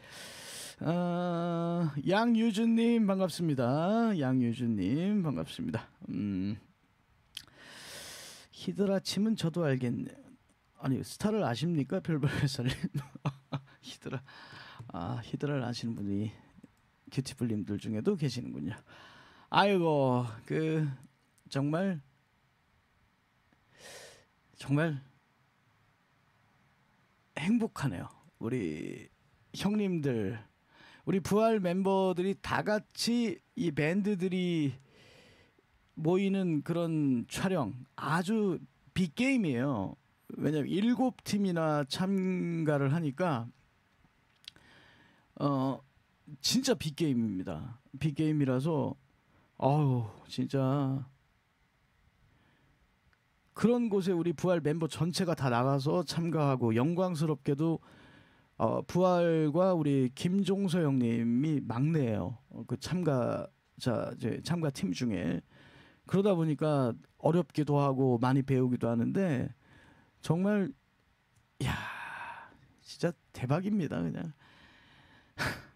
어, 양유주님 반갑습니다. 양유주님 반갑습니다. 음, 히드라 침은 저도 알겠네. 아니 스타를 아십니까 별별회사님? 히드라 아 히드라를 아시는 분이 큐티플님들 중에도 계시는군요. 아이고 그 정말 정말 행복하네요. 우리 형님들 우리 부활 멤버들이 다 같이 이 밴드들이 모이는 그런 촬영 아주 빅 게임이에요. 왜냐면 일곱 팀이나 참가를 하니까 어 진짜 빅 게임입니다. 빅 게임이라서 아우 진짜 그런 곳에 우리 부활 멤버 전체가 다 나가서 참가하고 영광스럽게도 어, 부활과 우리 김종서 형님이 막내예요. 어, 그 참가자 이제 참가 팀 중에 그러다 보니까 어렵기도 하고 많이 배우기도 하는데 정말 야 진짜 대박입니다 그냥.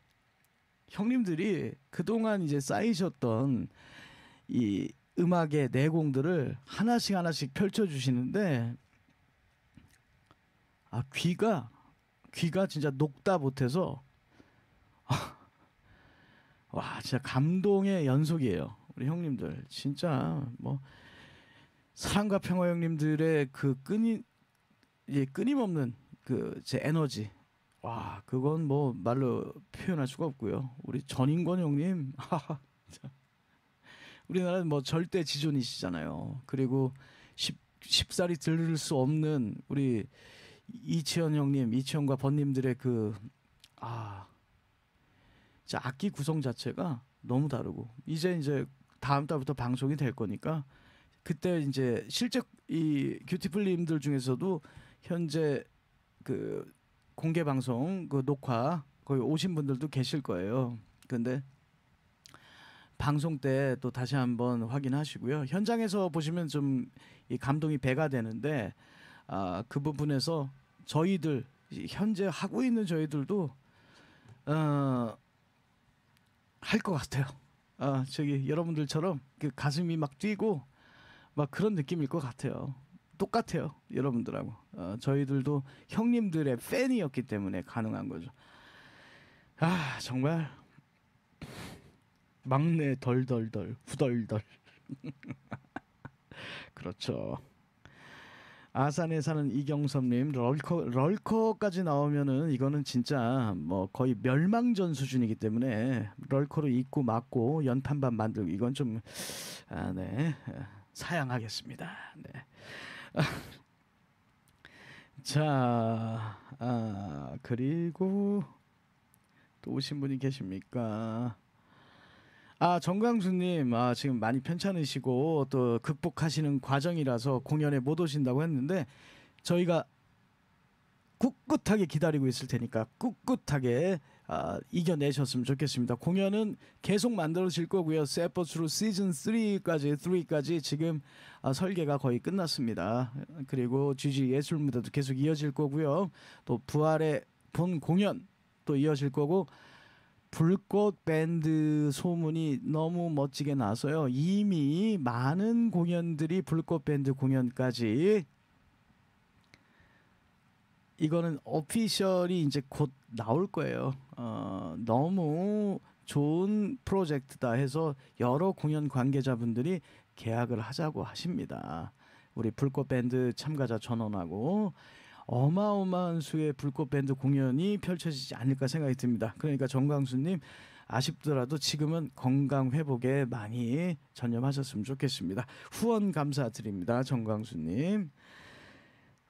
형님들이 그동안 이제 쌓이셨던 이 음악의 내공들을 하나씩 하나씩 펼쳐 주시는데 아 귀가 귀가 진짜 녹다 못해서 와 진짜 감동의 연속이에요 우리 형님들 진짜 뭐 사랑과 평화 형님들의 그 끊이 예 끊임없는 그 제 에너지. 와 그건 뭐 말로 표현할 수가 없고요. 우리 전인권 형님. 우리나라는 뭐 절대 지존이시잖아요. 그리고 십 십살이 들을 수 없는 우리 이치현 형님, 이치현과 번님들의 그 아, 진짜 악기 구성 자체가 너무 다르고. 이제 이제 다음 달부터 방송이 될 거니까 그때 이제 실제 이 큐티플님들 중에서도 현재 그 공개 방송 그 녹화 거기 오신 분들도 계실 거예요. 근데 방송 때 또 다시 한번 확인하시고요. 현장에서 보시면 좀 이 감동이 배가 되는데 아, 그 부분에서 저희들 이 현재 하고 있는 저희들도 어, 할 것 같아요. 아, 저기 여러분들처럼 그 가슴이 막 뛰고 막 그런 느낌일 것 같아요. 똑같아요, 여러분들하고. 어, 저희들도 형님들의 팬이었기 때문에 가능한 거죠. 아, 정말 막내 덜덜덜 후덜덜. 그렇죠. 아산에 사는 이경섭님 럴커 럴커까지 나오면은 이거는 진짜 뭐 거의 멸망전 수준이기 때문에 럴커로 입고 맞고 연탄반 만들고 이건 좀 아, 네. 사양하겠습니다. 네. 자, 아, 그리고 또 오신 분이 계십니까? 아 정강수님 아 지금 많이 편찮으시고 또 극복하시는 과정이라서 공연에 못 오신다고 했는데 저희가 꿋꿋하게 기다리고 있을 테니까 꿋꿋하게 아, 이겨내셨으면 좋겠습니다. 공연은 계속 만들어질 거고요. 세퍼스로 시즌 3까지 3까지 지금 아, 설계가 거의 끝났습니다. 그리고 GG 예술 무대도 계속 이어질 거고요. 또 부활의 본 공연 또 이어질 거고 불꽃 밴드 소문이 너무 멋지게 나서요. 이미 많은 공연들이 불꽃 밴드 공연까지 이거는 오피셜이 이제 곧 나올 거예요. 어, 너무 좋은 프로젝트다 해서 여러 공연 관계자분들이 계약을 하자고 하십니다. 우리 불꽃 밴드 참가자 전원하고 어마어마한 수의 불꽃 밴드 공연이 펼쳐지지 않을까 생각이 듭니다. 그러니까 정광수님 아쉽더라도 지금은 건강 회복에 많이 전념하셨으면 좋겠습니다. 후원 감사드립니다, 정광수님.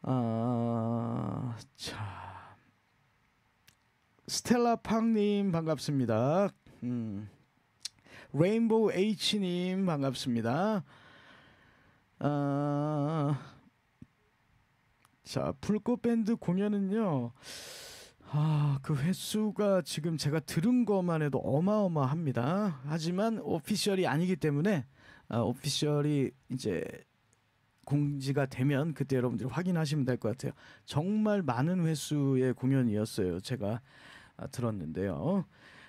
아, 자, 스텔라 팡님 반갑습니다. 음, 레인보우 H님 반갑습니다. 아, 자 불꽃 밴드 공연은요. 아, 그 횟수가 지금 제가 들은 것만 해도 어마어마합니다. 하지만 오피셜이 아니기 때문에 아, 오피셜이 이제 공지가 되면 그때 여러분들이 확인하시면 될 것 같아요. 정말 많은 횟수의 공연이었어요. 제가 아, 들었는데요.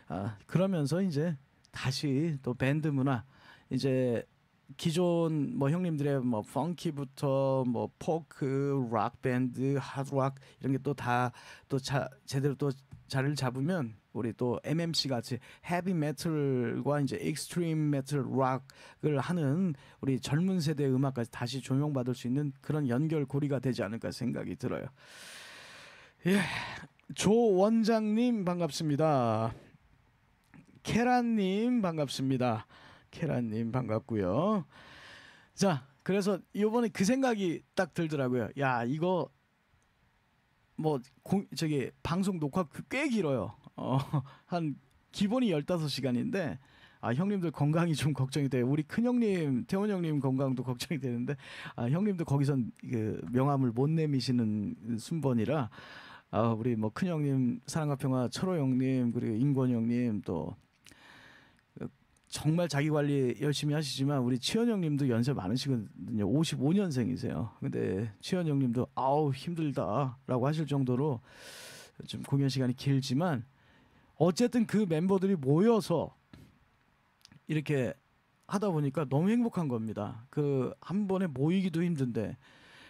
아, 그러면서 이제 다시 또 밴드 문화 이제 기존 뭐 형님들의 뭐 funky부터 뭐 포크, 락 밴드, 하드락 이런 게 또 다 또 제대로 또 자리를 잡으면 우리 또 MMC 같이 헤비 메탈과 이제 extreme 메탈 락을 하는 우리 젊은 세대의 음악까지 다시 조명받을 수 있는 그런 연결고리가 되지 않을까 생각이 들어요. 예. 조 원장님 반갑습니다. 케란 님 반갑습니다. 케란님 반갑고요. 자, 그래서 이번에 그 생각이 딱 들더라고요. 야, 이거 뭐 공, 저기 방송 녹화 그꽤 길어요. 어, 한 기본이 15시간인데 아, 형님들 건강이 좀 걱정이 돼요. 우리 큰 형님, 태원 형님 건강도 걱정이 되는데 아, 형님도 거기선 그 명함을 못 내미시는 순번이라 아, 우리 뭐 큰 형님 사랑과 평화 철호 형님 그리고 인권 형님 또 정말 자기 관리 열심히 하시지만 우리 치현 형님도 연세 많으시거든요. 55년생이세요. 근데 치현 형님도 아우 힘들다라고 하실 정도로 좀 공연 시간이 길지만 어쨌든 그 멤버들이 모여서 이렇게 하다 보니까 너무 행복한 겁니다. 그 한 번에 모이기도 힘든데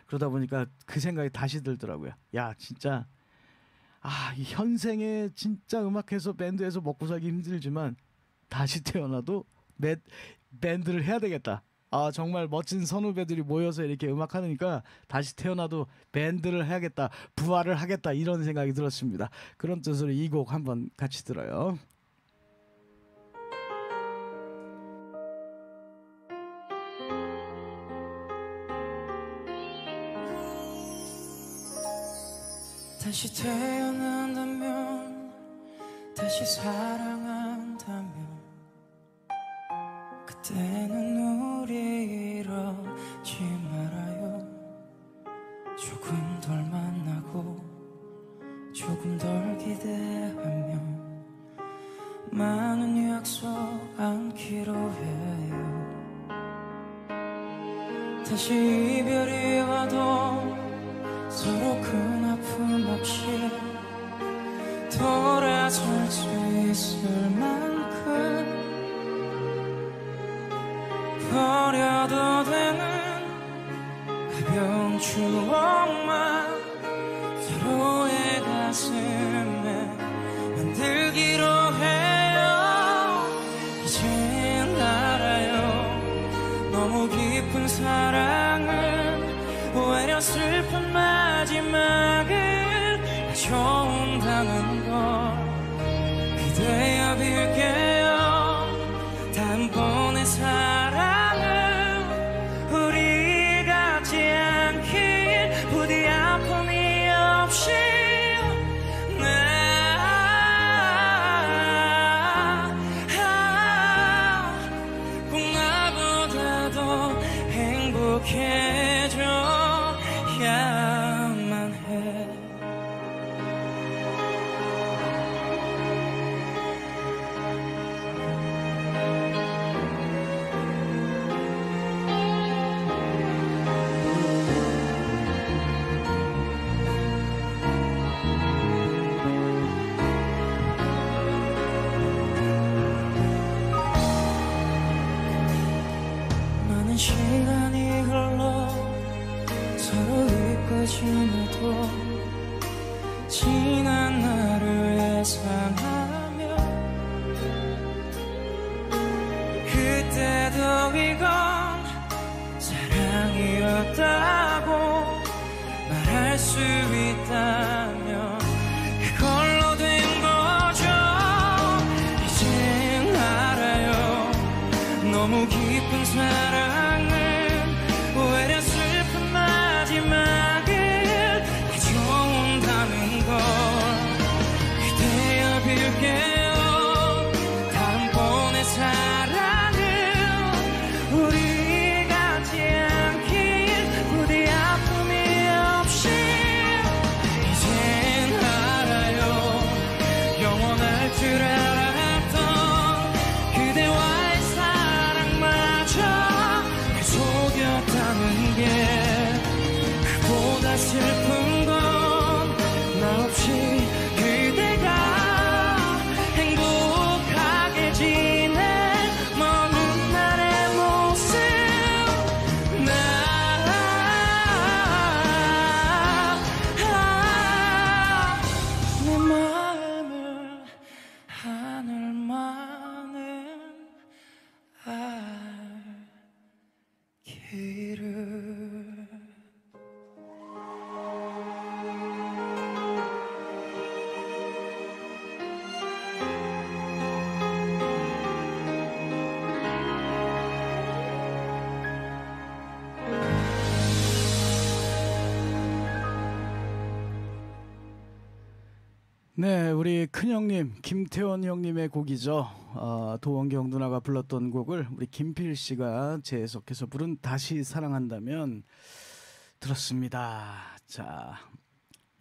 그러다 보니까 그 생각이 다시 들더라고요. 야 진짜 아, 이 현생에 진짜 음악해서 밴드에서 먹고 살기 힘들지만 다시 태어나도 매, 밴드를 해야 되겠다. 아 정말 멋진 선후배들이 모여서 이렇게 음악 하니까 다시 태어나도 밴드를 해야겠다 부활을 하겠다 이런 생각이 들었습니다 그런 뜻으로 이 곡 한번 같이 들어요 다시 태어난다면 다시 사랑한 때는 우리 이러지 말아요. 조금 덜 만나고 조금 덜 기대하며 많은 약속 안기로 해요. 다시 이별이 와도 서로 큰 아픔 없이 돌아설 수 있을 만큼 버려도 되는 가벼운 추억만 서로의 가슴에 만들기로 해요. 이젠 알아요. 너무 깊은 사랑은 오히려 슬 네, 우리 큰 형님 김태원 형님의 곡이죠. 어, 도원경 누나가 불렀던 곡을 우리 김필 씨가 재해석해서 부른 다시 사랑한다면 들었습니다. 자,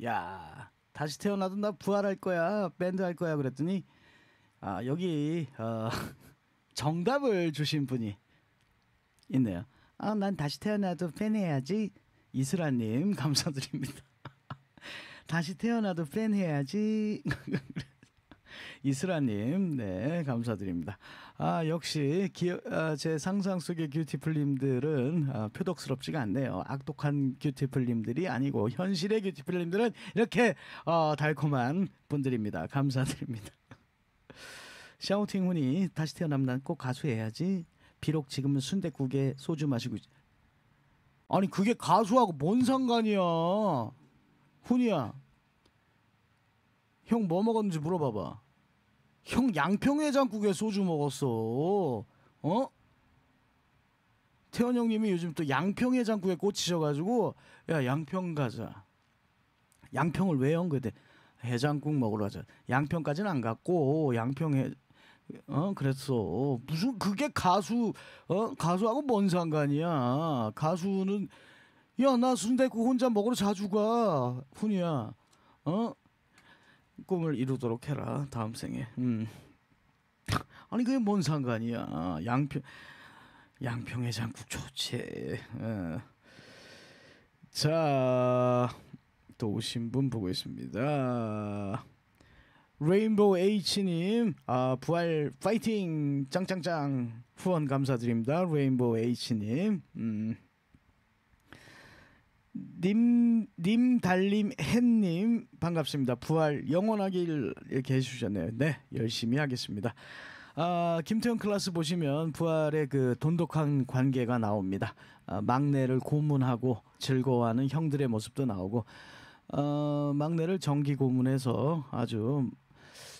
야 다시 태어나도 나 부활할 거야, 밴드 할 거야 그랬더니 아 여기 어, 정답을 주신 분이 있네요. 아 난 다시 태어나도 팬 해야지 이슬아님 감사드립니다. 다시 태어나도 팬 해야지. 이슬아님, 네, 감사드립니다. 아, 역시, 기, 아, 제 상상 속의 뷰티풀님들은 아, 표독스럽지가 않네요. 악독한 뷰티풀님들이 아니고, 현실의 뷰티풀님들은 이렇게 어, 달콤한 분들입니다. 감사드립니다. 샤우팅 훈이 다시 태어나면 난 꼭 가수 해야지. 비록 지금은 순대국에 소주 마시고. 있- 아니, 그게 가수하고 뭔 상관이야. 훈이야. 형 뭐 먹었는지 물어봐봐. 형 양평해장국에 소주 먹었어. 어? 태원 형님이 요즘 또 양평해장국에 꽂히셔가지고 야 양평 가자. 양평을 왜 연거대? 해장국 먹으러 가자. 양평까지는 안 갔고 양평에 어 그랬어. 무슨 그게 가수 어 가수하고 뭔 상관이야. 가수는 야 나 순대국 혼자 먹으러 자주 가. 훈이야 어? 꿈을 이루도록 해라 다음 생에. 음. 아니 그게 뭔 상관이야? 양평 양평의 장국 좋지. 어. 자또 오신 분 보고 있습니다. 레인보우 H님 아 부활 파이팅! 짱짱짱! 후원 감사드립니다 레인보우 H님. 음. 님, 님 달림 햇님 반갑습니다. 부활 영원하길 이렇게 해주셨네요. 네, 열심히 하겠습니다. 아, 김태형 클래스 보시면 부활의 그 돈독한 관계가 나옵니다. 아, 막내를 고문하고 즐거워하는 형들의 모습도 나오고 어, 막내를 정기 고문해서 아주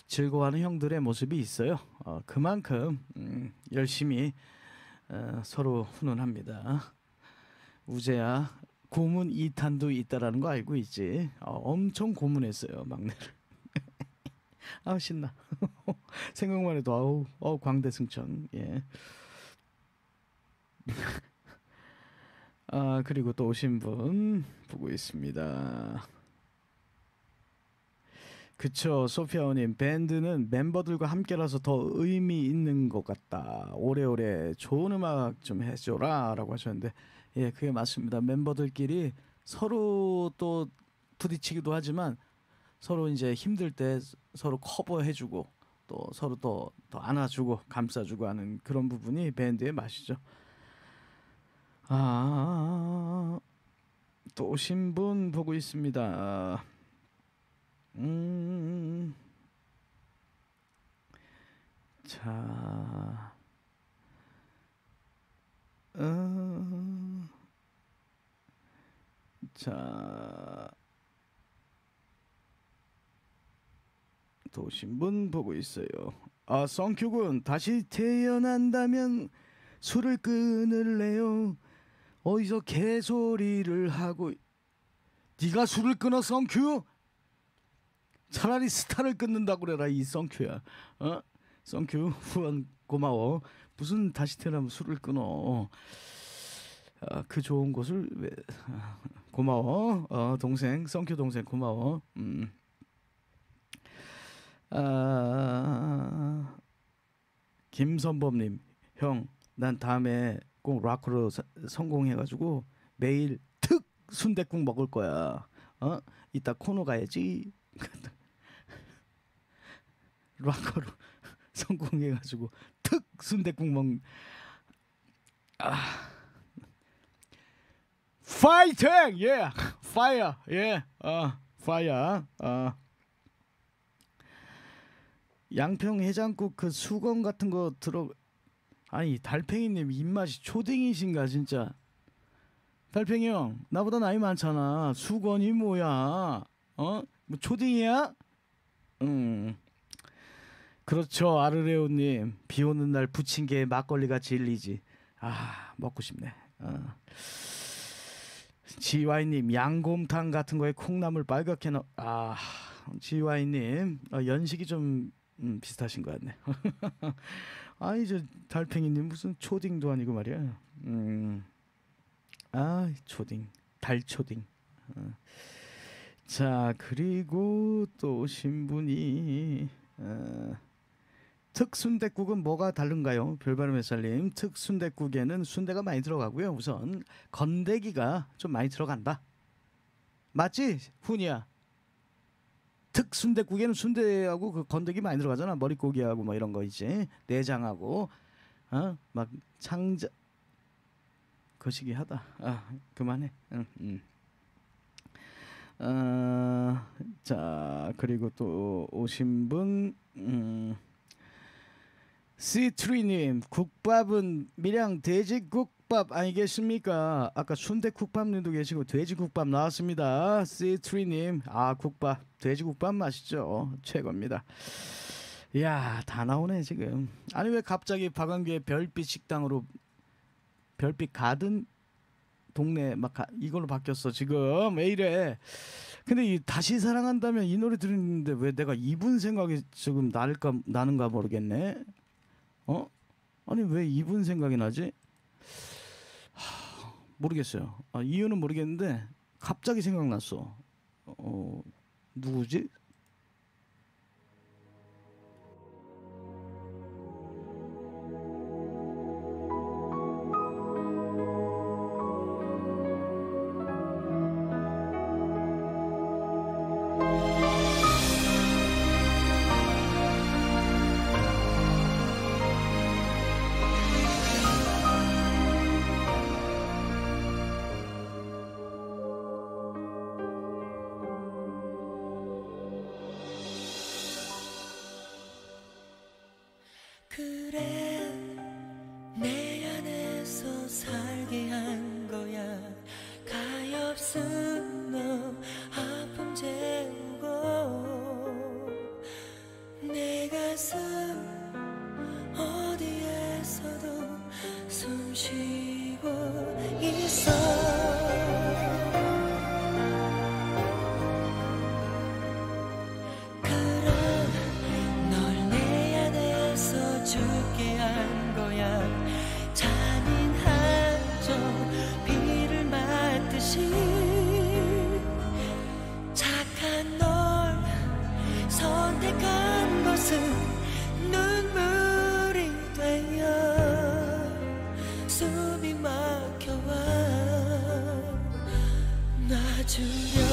즐거워하는 형들의 모습이 있어요. 어, 그만큼 음, 열심히 어, 서로 훈훈합니다. 우재야 고문 2탄도 있다라는 거 알고 있지? 어, 엄청 고문했어요 막내를. 아 신나. 생각만 해도 아우 어 광대 승천. 예. 아 그리고 또 오신 분 보고 있습니다. 그쵸 소피아오님 밴드는 멤버들과 함께라서 더 의미 있는 것 같다. 오래오래 좋은 음악 좀 해줘라 라고 하셨는데 예 그게 맞습니다. 멤버들끼리 서로 또 부딪히기도 하지만 서로 이제 힘들 때 서로 커버해주고 또 서로 또, 더 안아주고 감싸주고 하는 그런 부분이 밴드의 맛이죠. 아, 또 오신 분 보고 있습니다. 음, 자, 어, 자 도신분 보고 있어요. 아 성큐군 다시 태어난다면 술을 끊을래요. 어디서 개소리를 하고 네가 술을 끊어 성큐? 차라리 스타를 끊는다고 그래라 이 성큐야. 어? 성큐 후원 고마워. 무슨 다시 태어나면 술을 끊어. 아, 그 좋은 곳을 왜 아, 고마워. 어, 동생 성큐 동생 고마워. 음. 아, 김선범님 형 난 다음에 꼭 락으로 서- 성공해가지고 매일 특 순댓국 먹을 거야. 어 이따 코너 가야지. 락으로 성공해가지고 특 순댓국 먹. 아 파이팅! 예. 파이어. 예 어 파이어. 어. 양평 해장국 그 수건 같은 거 들어 아니 달팽이 님 입맛이 초딩이신가 진짜. 달팽이 형 나보다 나이 많잖아. 수건이 뭐야? 어 뭐 초딩이야? 음 그렇죠 아르레오 님. 비 오는 날 부침개에 막걸리가 진리지. 아 먹고 싶네. 어. 지와이님 양곰탕 같은 거에 콩나물 빨갛게 넣. 아 지와이님 어, 연식이 좀 음, 비슷하신 것 같네. 아이 저 달팽이님 무슨 초딩도 아니고 말이야. 음. 아 초딩 달초딩. 어. 자 그리고 또 오신 분이 어, 특순대국은 뭐가 다른가요? 별바름 햇살님 특순대국에는 순대가 많이 들어가고요. 우선 건더기가 좀 많이 들어간다. 맞지? 훈이야. 특순대국에는 순대하고 그 건더기 많이 들어가잖아. 머릿고기하고 뭐 이런 거 있지. 내장하고 어 막 창자 거시기 하다. 아 그만해. 응, 응. 어, 자 그리고 또 오신 분 음. C3님 국밥은 밀양 돼지국밥 아니겠습니까? 아까 순대국밥님도 계시고 돼지국밥 나왔습니다. C3님 아 국밥 돼지국밥 맛있죠 최고입니다. 이야 다 나오네 지금. 아니 왜 갑자기 박완규의 별빛 식당으로 별빛 가든 동네 막 가- 이걸로 바뀌었어 지금 왜 이래? 근데 이 다시 사랑한다면 이 노래 들었는데 왜 내가 이분 생각이 지금 날까 나는가 모르겠네. 어? 아니 왜 이분 생각이 나지? 하, 모르겠어요. 아, 이유는 모르겠는데 갑자기 생각났어. 어 누구지? 선택한 것은 눈물이 되어 숨이 막혀와 놔주려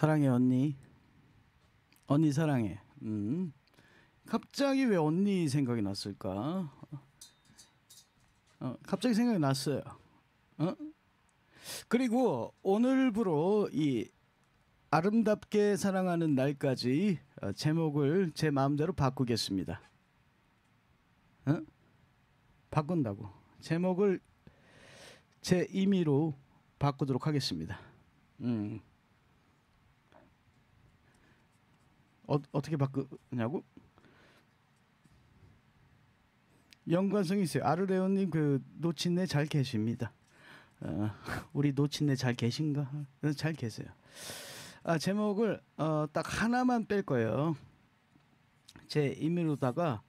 사랑해 언니. 언니 사랑해. 음. 갑자기 왜 언니 생각이 났을까? 어, 갑자기 생각이 났어요. 어? 그리고 오늘부로 이 아름답게 사랑하는 날까지 어, 제목을 제 마음대로 바꾸겠습니다. 어? 바꾼다고. 제목을 제 임의로 바꾸도록 하겠습니다. 음. 어, 어떻게 바꾸냐고? 연관성이 있어요. 아르레오님 그 노친네 잘 계십니다. 어, 우리 노친네 잘 계신가? 어, 잘 계세요. 아, 제목을 어, 딱 하나만 뺄 거예요. 제 임의로다가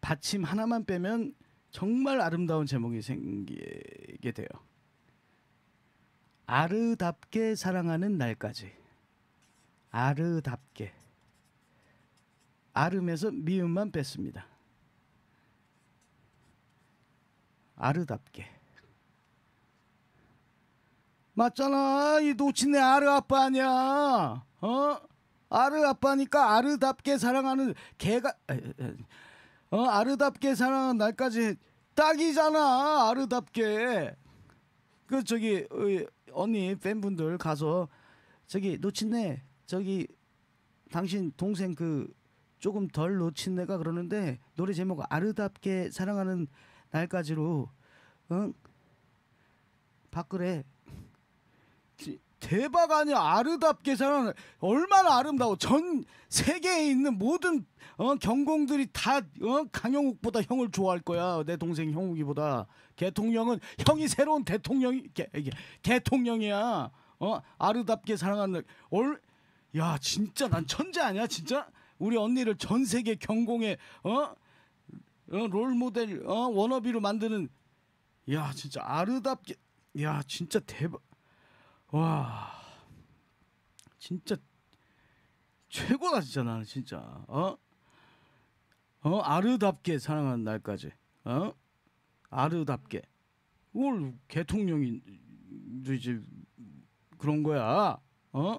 받침 하나만 빼면 정말 아름다운 제목이 생기게 돼요. 아르답게 사랑하는 날까지. 아르답게. 아름에서 미음만 뺐습니다. 아르답게. 맞잖아. 이 노친네 아르 아빠 아니야. 어? 아르 아빠니까 아르답게 사랑하는 개가 어 아르답게 사랑하는 날까지 딱이잖아. 아르답게. 그 저기 어, 언니 팬분들 가서 저기 노친네 저기 당신 동생 그 조금 덜 놓친 내가 그러는데 노래 제목 아르답게 사랑하는 날까지로 응? 지- 대박 아니야. 아르답게 사랑하는 얼마나 아름다워. 전 세계에 있는 모든 어, 경공들이 다 어, 강영욱보다 형을 좋아할 거야. 내 동생 형욱이보다. 대통령은 형이 새로운 대통령이 개, 이게 대통령이야. 어 아르답게 사랑하는 날. 얼, 야 진짜 난 천재 아니야 진짜 우리 언니를 전 세계 경공의 어, 어 롤 모델 어? 워너비로 만드는 야 진짜 아르답게 야 진짜 대박. 와. 진짜 최고다 진짜 나는 진짜. 어? 어? 아르답게 사랑하는 날까지. 어? 아르답게. 뭘 대통령이 이제 그런 거야. 어?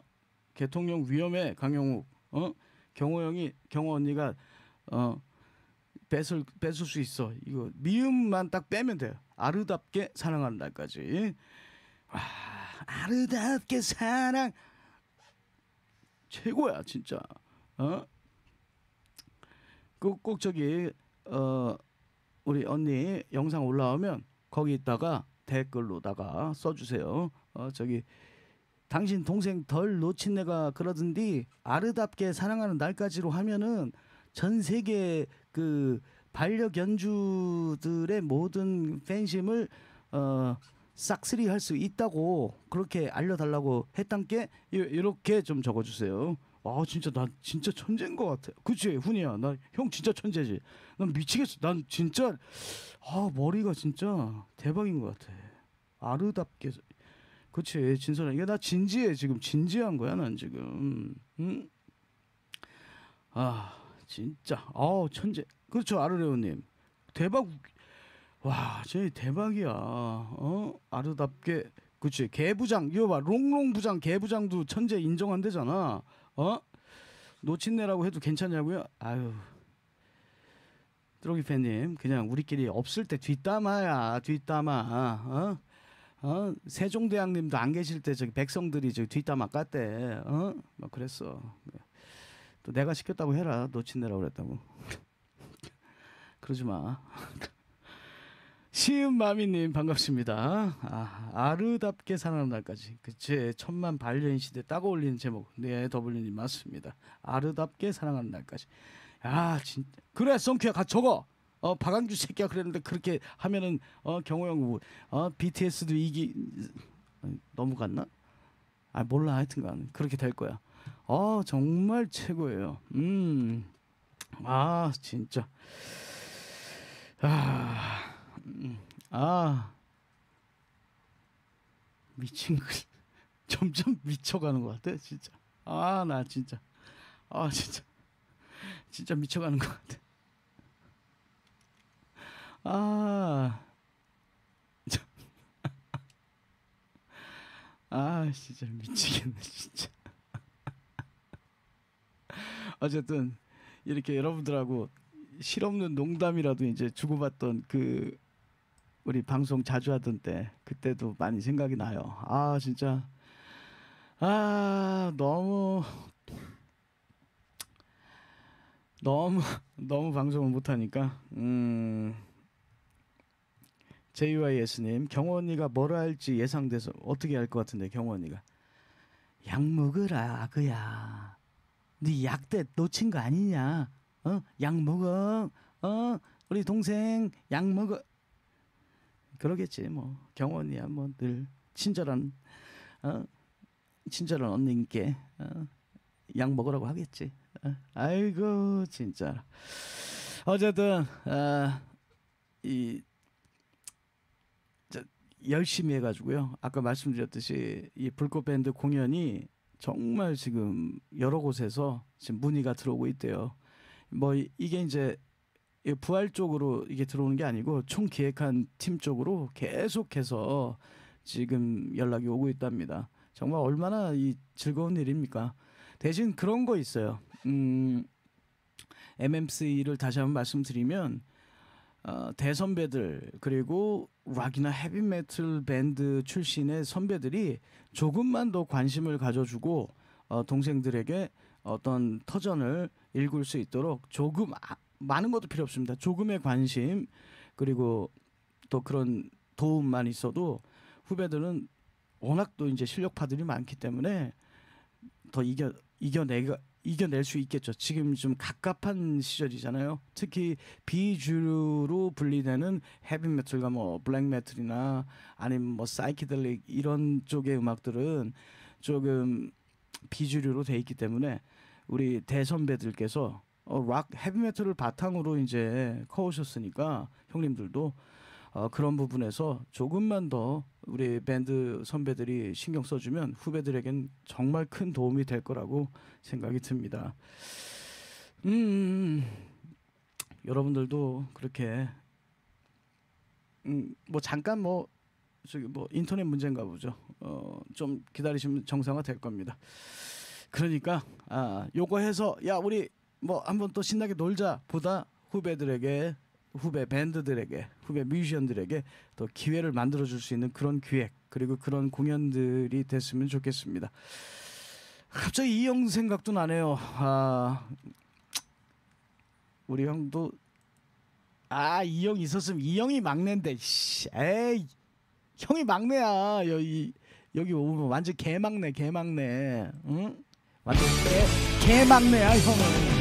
대통령 위험해 강영욱. 어 경호 형이 경호 언니가 어 뺏을 뺏을 수 있어. 이거 미음만 딱 빼면 돼요. 아르답게 사랑하는 날까지. 와 아르답게 사랑. 최고야 진짜. 어? 꼭, 꼭 저기 어 우리 언니 영상 올라오면 거기다가 댓글로다가 써주세요. 어 저기 당신 동생 덜 놓친 내가 그러던디 아르답게 사랑하는 날까지로 하면은 전 세계 그 반려견주들의 모든 팬심을 어 싹쓸이 할 수 있다고 그렇게 알려달라고 했단 게 이- 이렇게 좀 적어주세요. 아 진짜 난 진짜 천재인 것 같아. 그치 훈이야 나 형 진짜 천재지. 난 미치겠어. 난 진짜 아 머리가 진짜 대박인 것 같아. 아르답게 그치 진선아 이게 나 진지해 지금 진지한 거야 난 지금. 응? 아 진짜 아우 천재. 그렇죠 아르레오님 대박 와, 쟤 대박이야. 어? 아르답게. 그치 개부장 이거 봐 롱롱 부장 개부장도 천재 인정한대잖아. 어? 놓친내라고 해도 괜찮냐고요? 아유. 드로기 팬님 그냥 우리끼리 없을 때 뒷담화야 뒷담화. 어? 어? 세종대왕님도 안 계실 때 저기 백성들이 저기 뒷담화 깠대. 어? 막 그랬어. 또 내가 시켰다고 해라 놓친내라고 그랬다고. 그러지 마. 시은마미님 반갑습니다. 아, 아르답게 사랑하는 날까지 그제 천만 반려인 시대 딱 어울리는 제목. 네 더블유님 맞습니다. 아르답게 사랑하는 날까지. 야 진짜 그래 썬큐야 가 적어. 어 박광주 새끼야 그랬는데 그렇게 하면은 어 경호 형, 어 BTS도 이기 너무 갔나? 아 몰라 하여튼간 그렇게 될 거야. 어 정말 최고예요. 음. 아 진짜. 아. 음, 아 미친 거 점점 미쳐가는 것 같아 진짜 아 나 진짜 아 진짜 진짜 미쳐가는 것 같아 아 참. 아 진짜 미치겠네 진짜 어쨌든 이렇게 여러분들하고 실없는 농담이라도 이제 주고받던 그 우리 방송 자주 하던 때 그때도 많이 생각이 나요. 아 진짜 아 너무 너무 너무 방송을 못하니까 음 JYS님 경호 언니가 뭐라 할지 예상돼서 어떻게 할 것 같은데 경호 언니가 약 먹으라 그야 네 약대 놓친 거 아니냐 어? 약 먹어 어? 우리 동생 약 먹어 그러겠지 뭐 경호 언니야 뭐 늘 친절한 어? 친절한 언니께 어? 약 먹으라고 하겠지 어? 아이고 진짜 어쨌든 어, 이 저, 열심히 해가지고요. 아까 말씀드렸듯이 이 불꽃 밴드 공연이 정말 지금 여러 곳에서 지금 문의가 들어오고 있대요. 뭐 이- 이게 이제 이 부활 쪽으로 이게 들어오는 게 아니고 총 기획한 팀 쪽으로 계속해서 지금 연락이 오고 있답니다. 정말 얼마나 이 즐거운 일입니까? 대신 그런 거 있어요. 음, MMC를 다시 한번 말씀드리면 어, 대선배들 그리고 락이나 헤비메탈 밴드 출신의 선배들이 조금만 더 관심을 가져주고 어, 동생들에게 어떤 터전을 일굴 수 있도록 조금 아, 많은 것도 필요 없습니다. 조금의 관심 그리고 또 그런 도움만 있어도 후배들은 워낙 또 이제 실력파들이 많기 때문에 더 이겨 이겨내가 이겨낼 수 있겠죠. 지금 좀 갑갑한 시절이잖아요. 특히 비주류로 분리되는 헤비메탈과 뭐 블랙메탈이나 아니면 뭐 사이키델릭 이런 쪽의 음악들은 조금 비주류로 돼 있기 때문에 우리 대선배들께서 어, 락 헤비메탈을 바탕으로 이제 커오셨으니까 형님들도 어, 그런 부분에서 조금만 더 우리 밴드 선배들이 신경 써주면 후배들에겐 정말 큰 도움이 될 거라고 생각이 듭니다. 음, 여러분들도 그렇게 음, 뭐 잠깐 뭐 저기 뭐 인터넷 문제인가 보죠. 어, 좀 기다리시면 정상화 될 겁니다. 그러니까 아, 요거 해서 야 우리 뭐 한번 또 신나게 놀자 보다 후배들에게 후배 밴드들에게 후배 뮤지션들에게 또 기회를 만들어 줄 수 있는 그런 기획 그리고 그런 공연들이 됐으면 좋겠습니다. 갑자기 이 형 생각도 나네요. 아 우리 형도 아 이 형 있었으면 이 형이 막내인데 씨, 에이 형이 막내야 여기 여기 오면 완전 개막내 개막내 응 완전 개 개막내야 형은.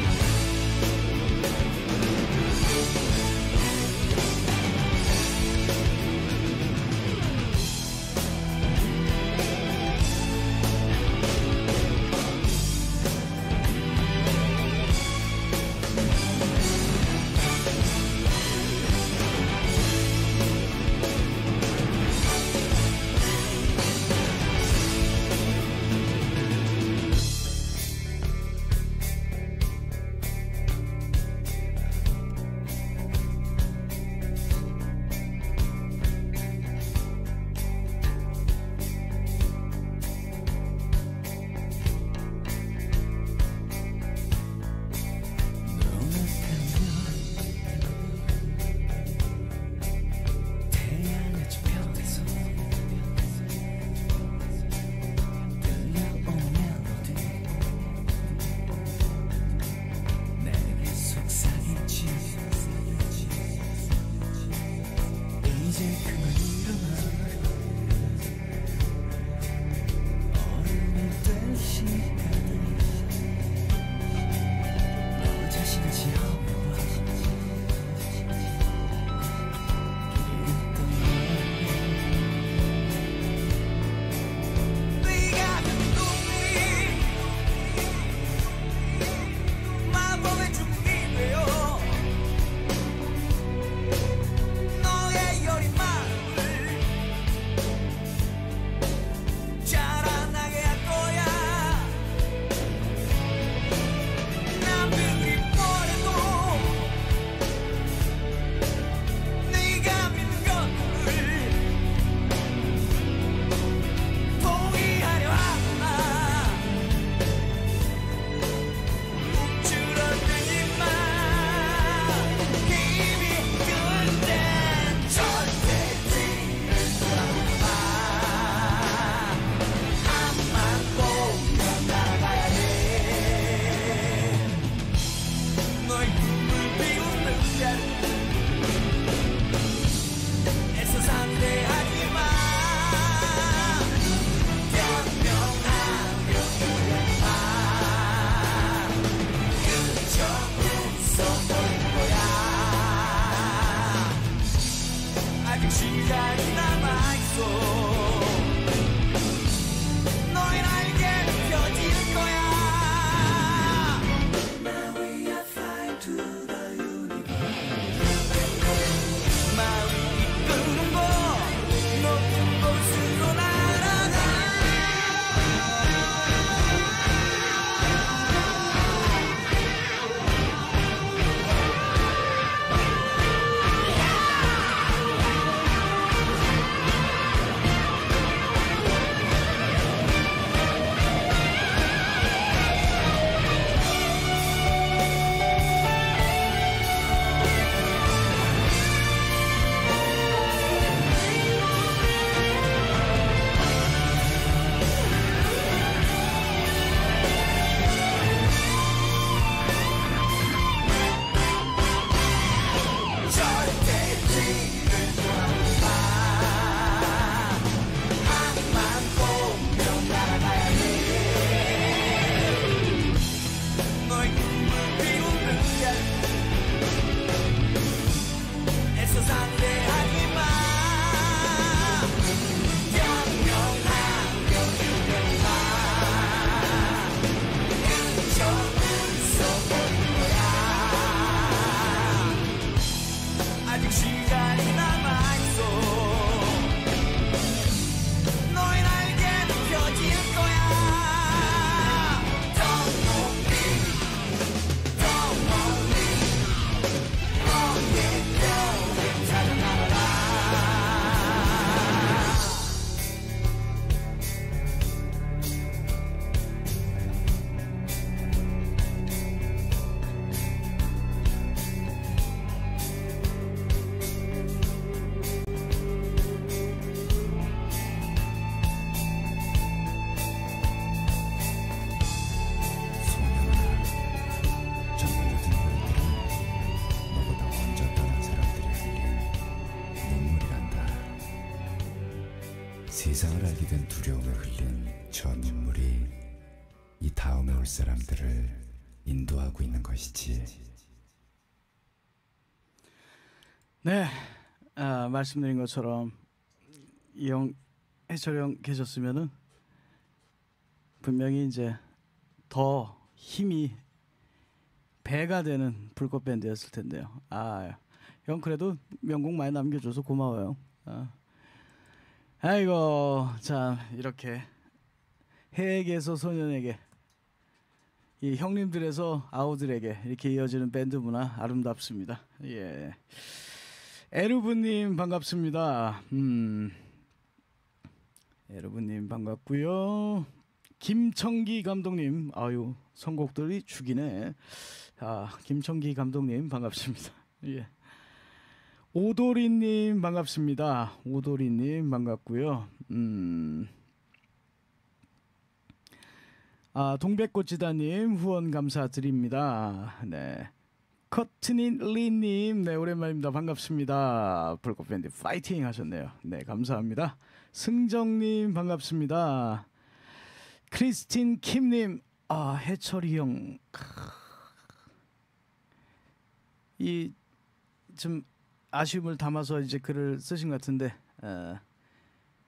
것이지. 네, 아, 말씀드린 것처럼 이형 해철 형 계셨으면은 분명히 이제 더 힘이 배가 되는 불꽃 밴드였을 텐데요. 아, 형 그래도 명곡 많이 남겨줘서 고마워요. 아. 아이고 참 이렇게 해에게서 소년에게 이 형님들에서 아우들에게 이렇게 이어지는 밴드 문화 아름답습니다. 예. 에르브님 반갑습니다. 음. 에르브님 반갑고요. 김청기 감독님, 아유 선곡들이 죽이네. 아 김청기 감독님 반갑습니다. 예. 오도리님 반갑습니다. 오도리님 반갑고요. 음. 아 동백꽃지다님 후원 감사드립니다. 네. 커트닌 리님 네 오랜만입니다. 반갑습니다. 불꽃밴드 파이팅 하셨네요. 네 감사합니다. 승정님 반갑습니다. 크리스틴 킴님 아 해철이 형 이 좀 아쉬움을 담아서 이제 글을 쓰신 것 같은데 어,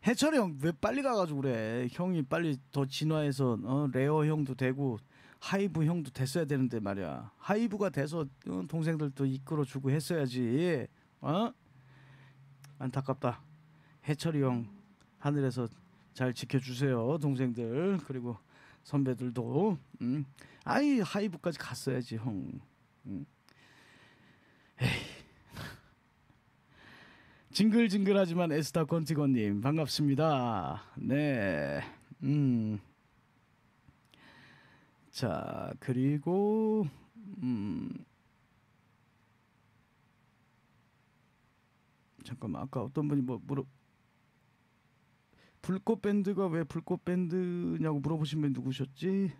해철이 형 왜 빨리 가가지고 그래 형이 빨리 더 진화해서 어, lair 형도 되고 hive 형도 됐어야 되는데 말이야. hive가 돼서 어, 동생들도 이끌어주고 했어야지. 어? 안타깝다. 해철이 형 하늘에서 잘 지켜주세요, 동생들 그리고 선배들도. 음. 아이 hive까지 갔어야지, 형. 음. 에이. 징글징글하지만 에스타 건티건님 반갑습니다. 네. 음. 자 그리고 음 잠깐만 아까 어떤 분이 뭐 물어 불꽃 밴드가 왜 불꽃 밴드냐고 물어보신 분 누구셨지?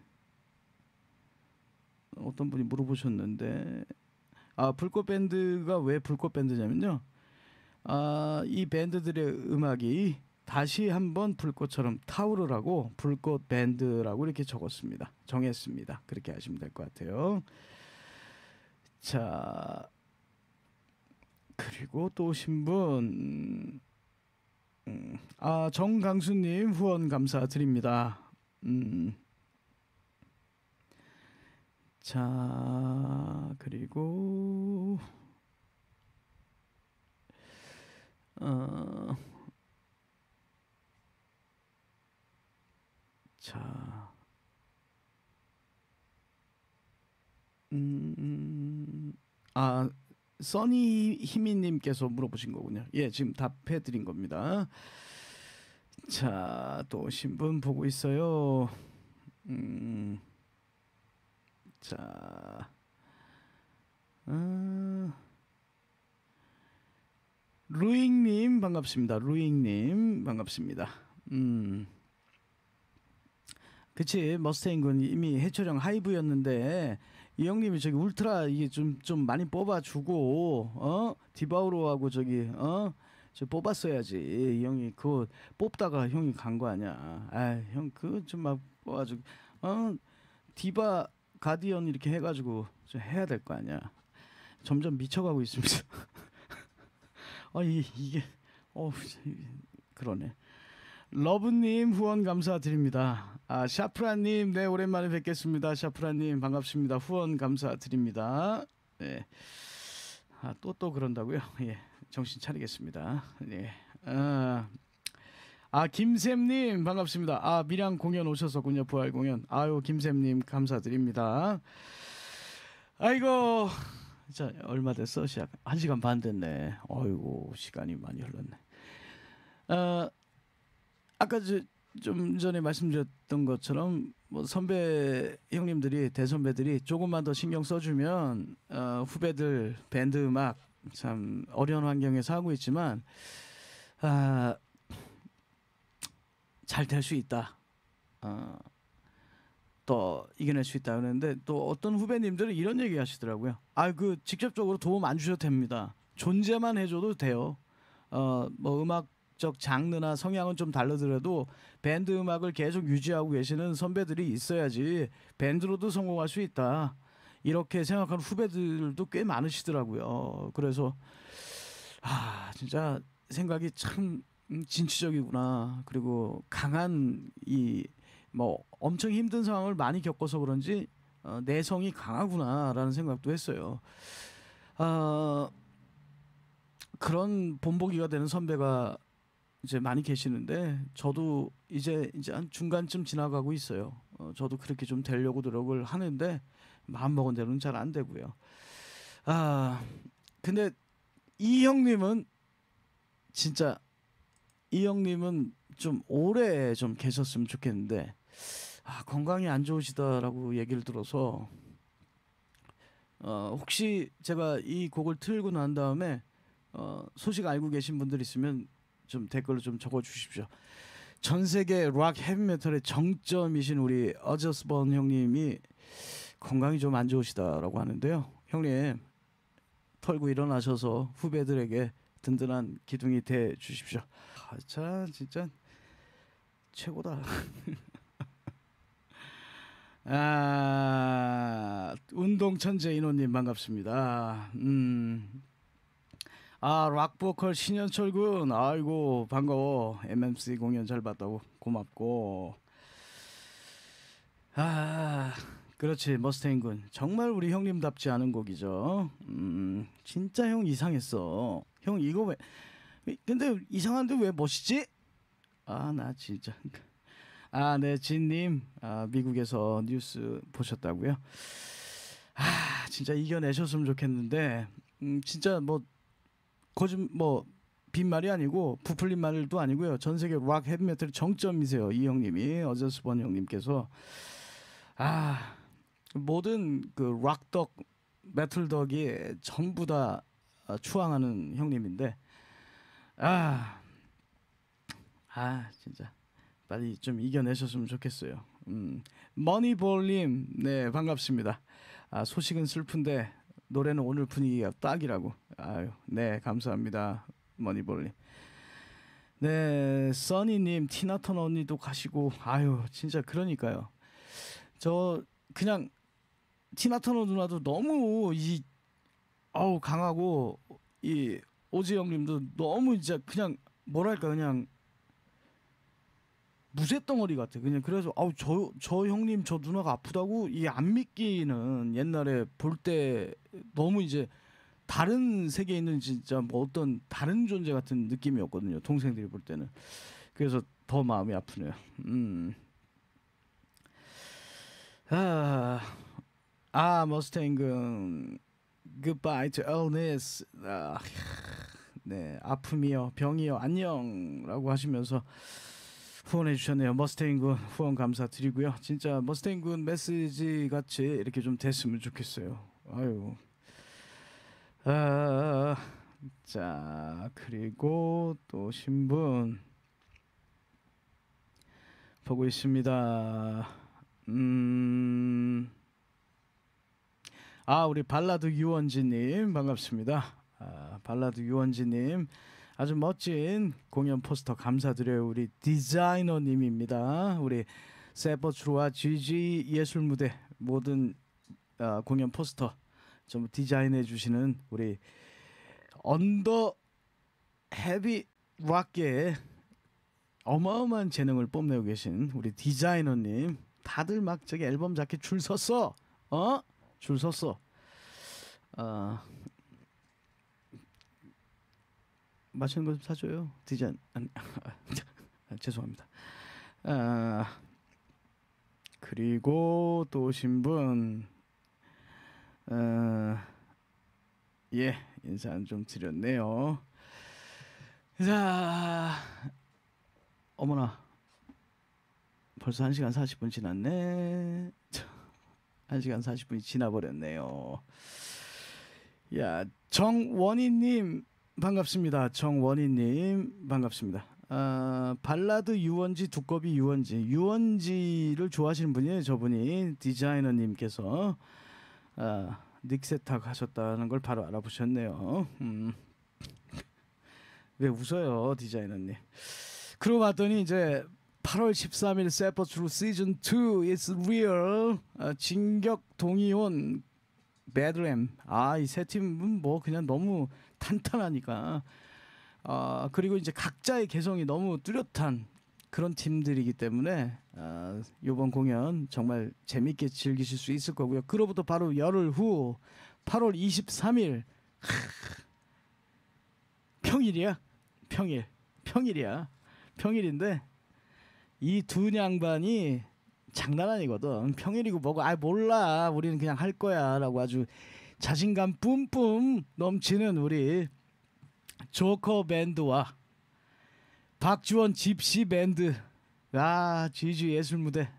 어떤 분이 물어보셨는데 아 불꽃 밴드가 왜 불꽃 밴드냐면요 아 이 밴드들의 음악이 다시 한번 불꽃처럼 타오르라고 불꽃 밴드라고 이렇게 적었습니다. 정했습니다. 그렇게 하시면 될 것 같아요. 자 그리고 또 오신 분, 음, 아 정강수님 후원 감사드립니다. 음. 자 그리고 어. 자, 음, 아 써니 희미님께서 물어보신 거군요. 예, 지금 답해드린 겁니다. 자, 또 신분 보고 있어요. 음, 자, 음, 루잉님 반갑습니다. 루잉님 반갑습니다. 음. 그치 머스테인군 이미 해초령 하이브였는데 이 형님이 저기 울트라 이게 좀 좀 많이 뽑아주고 어? 디바우로하고 저기 어 저 뽑았어야지. 이 형이 그거 뽑다가 형이 간 거 아니야. 아형 그거 좀 막 뽑아주고 어? 디바 가디언 이렇게 해가지고 좀 해야 될 거 아니야. 점점 미쳐가고 있습니다 아 이, 이게 어 그러네 러브님 후원 감사드립니다. 아 샤프라님 네 오랜만에 뵙겠습니다. 샤프라님 반갑습니다. 후원 감사드립니다. 네. 아또또 또 그런다고요? 예 정신 차리겠습니다. 네. 아, 아 김샘님 반갑습니다. 아 밀양 공연 오셨었군요 부활 공연. 아유 김샘님 감사드립니다. 아이고 자 얼마 됐어 시작 한 시간 반 됐네. 어이고 시간이 많이 흘렀네. 어, 아까 저, 좀 전에 말씀드렸던 것처럼 뭐 선배 형님들이 대선배들이 조금만 더 신경 써주면 어, 후배들 밴드 음악 참 어려운 환경에서 하고 있지만 아, 잘 될 수 있다. 어, 또 이겨낼 수 있다 그러는데 또 어떤 후배님들은 이런 얘기 하시더라고요. 아 그 직접적으로 도움 안 주셔도 됩니다. 존재만 해줘도 돼요. 어뭐 음악 음악적 장르나 성향은 좀 다르더라도 밴드 음악을 계속 유지하고 계시는 선배들이 있어야지 밴드로도 성공할 수 있다. 이렇게 생각하는 후배들도 꽤 많으시더라고요. 그래서 아 진짜 생각이 참 음, 진취적이구나. 그리고 강한 이 뭐 엄청 힘든 상황을 많이 겪어서 그런지 어, 내성이 강하구나라는 생각도 했어요. 아 그런 본보기가 되는 선배가 이제 많이 계시는데 저도 이제 이제 한 중간쯤 지나가고 있어요. 어, 저도 그렇게 좀 되려고 노력을 하는데 마음 먹은 대로는 잘 안 되고요. 아 근데 이 형님은 진짜 이 형님은 좀 오래 좀 계셨으면 좋겠는데 아, 건강이 안 좋으시다라고 얘기를 들어서 어, 혹시 제가 이 곡을 틀고 난 다음에 어, 소식 알고 계신 분들 있으면 좀 댓글로 좀 적어 주십시오. 전 세계 락 헤비메탈의 정점이신 우리 어저스번 형님이 건강이 좀 안 좋으시다라고 하는데요. 형님 털고 일어나셔서 후배들에게 든든한 기둥이 돼 주십시오. 아, 참 진짜 최고다. 아, 운동 천재 인호님 반갑습니다. 음. 아, 락보컬 신현철 군. 아이고, 반가워. MMC 공연 잘 봤다고. 고맙고. 아, 그렇지. 머스테인 군. 정말 우리 형님답지 않은 곡이죠. 음, 진짜 형 이상했어. 형 이거 왜 근데 이상한데 왜 멋있지? 아, 나 진짜. 아, 네, 진님. 아, 미국에서 뉴스 보셨다고요? 아, 진짜 이겨내셨으면 좋겠는데, 음, 진짜 뭐 거짓 뭐 빈말이 아니고 부풀린 말도 아니고요. 전 세계 락 헤비메탈 정점이세요. 이 형님이 어저스번 형님께서 아 모든 그 락덕 메틀덕이 전부 다 어, 추앙하는 형님인데 아, 아 진짜 빨리 좀 이겨내셨으면 좋겠어요. 음, 머니볼님, 네 반갑습니다. 아, 소식은 슬픈데 노래는 오늘 분위기가 딱이라고. 아유, 네 감사합니다, 머니볼님. 네, 써니님, 티나턴 언니도 가시고, 아유, 진짜 그러니까요. 저 그냥 티나턴 누나도 너무 이 어우 강하고 이 오지 형님도 너무 진짜 그냥 뭐랄까 그냥 무쇠덩어리 같아. 그냥 그래서 아우 저 저 형님 저 누나가 아프다고 이 안 믿기는 옛날에 볼 때 너무 이제 다른 세계에 있는 진짜 뭐 어떤 다른 존재 같은 느낌이었거든요. 동생들이 볼 때는. 그래서 더 마음이 아프네요. 음. 아, 아 머스탱군 Goodbye to illness. 아, 네, 아픔이요, 병이요, 안녕라고 하시면서 후원해 주셨네요. 머스테인군 후원 감사드리고요. 진짜 머스테인군 메시지 같이 이렇게 좀 됐으면 좋겠어요. 아유. 아, 자 그리고 또 신분 보고 있습니다. 음. 아 우리 발라드 유원지님 반갑습니다. 아, 발라드 유원지님 아주 멋진 공연 포스터 감사드려요. 우리 디자이너님입니다. 우리 세버트루와 GG 예술 무대 모든 어, 공연 포스터 좀 디자인해 주시는 우리 언더 헤비 락계의 어마어마한 재능을 뽐내고 계신 우리 디자이너님 다들 막 저기 앨범 자켓 줄 섰어 어? 줄 섰어 어, 맛있는 거 좀 사줘요. 디자인 아니, 아, 죄송합니다. 아, 그리고 또 오신 분, 어, 예 인사 좀 드렸네요. 자, 어머나 벌써 1 시간 40분 지났네. 1 시간 40분이 지나버렸네요. 야 정원희님 반갑습니다. 정원희님 반갑습니다. 아, 발라드 유원지 두꺼비 유원지 유원지를 좋아하시는 분이에요. 저분이 디자이너님께서 아, 닉세탁 하셨다는 걸 바로 알아보셨네요. 음. 왜 웃어요, 디자이너님? 그러고 봤더니 이제 8월 13일 세퍼트루 시즌 2 is real 어, 진격 동이온 배드램 아이 세 팀은 뭐 그냥 너무 탄탄하니까. 아 그리고 이제 각자의 개성이 너무 뚜렷한 그런 팀들이기 때문에 아, 이번 공연 정말 재밌게 즐기실 수 있을 거고요. 그로부터 바로 열흘 후 8월 23일. 평일이야? 평일. 평일이야. 평일인데 이 두 양반이 장난 아니거든. 평일이고 뭐고. 아 몰라. 우리는 그냥 할 거야라고 아주 자신감 뿜뿜 넘치는 우리 조커 밴드와 박주원 집시 밴드. 아 지지 예술 무대.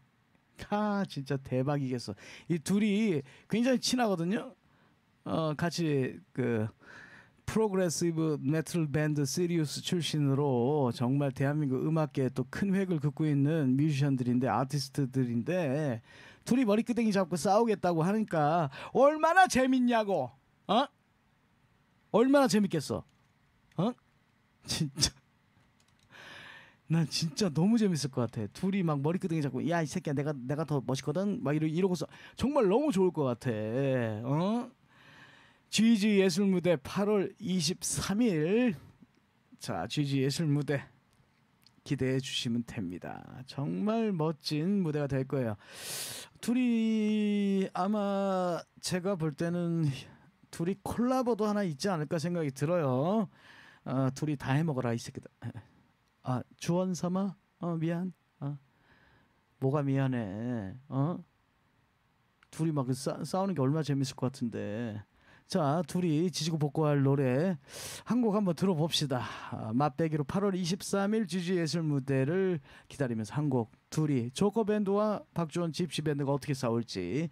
아 진짜 대박이겠어. 이 둘이 굉장히 친하거든요. 어 같이 그 progressive 메탈 밴드 시리우스 출신으로 정말 대한민국 음악계에 또 큰 획을 긋고 있는 뮤지션들인데 아티스트들인데 둘이 머리끄댕이 잡고 싸우겠다고 하니까 얼마나 재밌냐고 어 얼마나 재밌겠어 어 진짜 난 진짜 너무 재밌을 것 같아. 둘이 막 머리끄댕이 잡고 야 이 새끼야 내가 내가 더 멋있거든. 막 이러 이러고서 정말 너무 좋을 것 같아. 어? GG 예술 무대 8월 23일 자 GG 예술 무대 기대해 주시면 됩니다. 정말 멋진 무대가 될 거예요. 둘이 아마 제가 볼 때는 둘이 콜라보도 하나 있지 않을까 생각이 들어요. 어, 둘이 다 해먹어라 이 새끼들. 아 주원 삼아? 어 미안. 어. 뭐가 미안해? 어? 둘이 막 싸, 싸우는 게 얼마나 재밌을 것 같은데 자 둘이 지지고 볶고할 노래 한 곡 한번 들어봅시다. 아, 맛배기로 8월 23일 지지 예술 무대를 기다리면서 한 곡 둘이 조커 밴드와 박주원 집시 밴드가 어떻게 싸울지.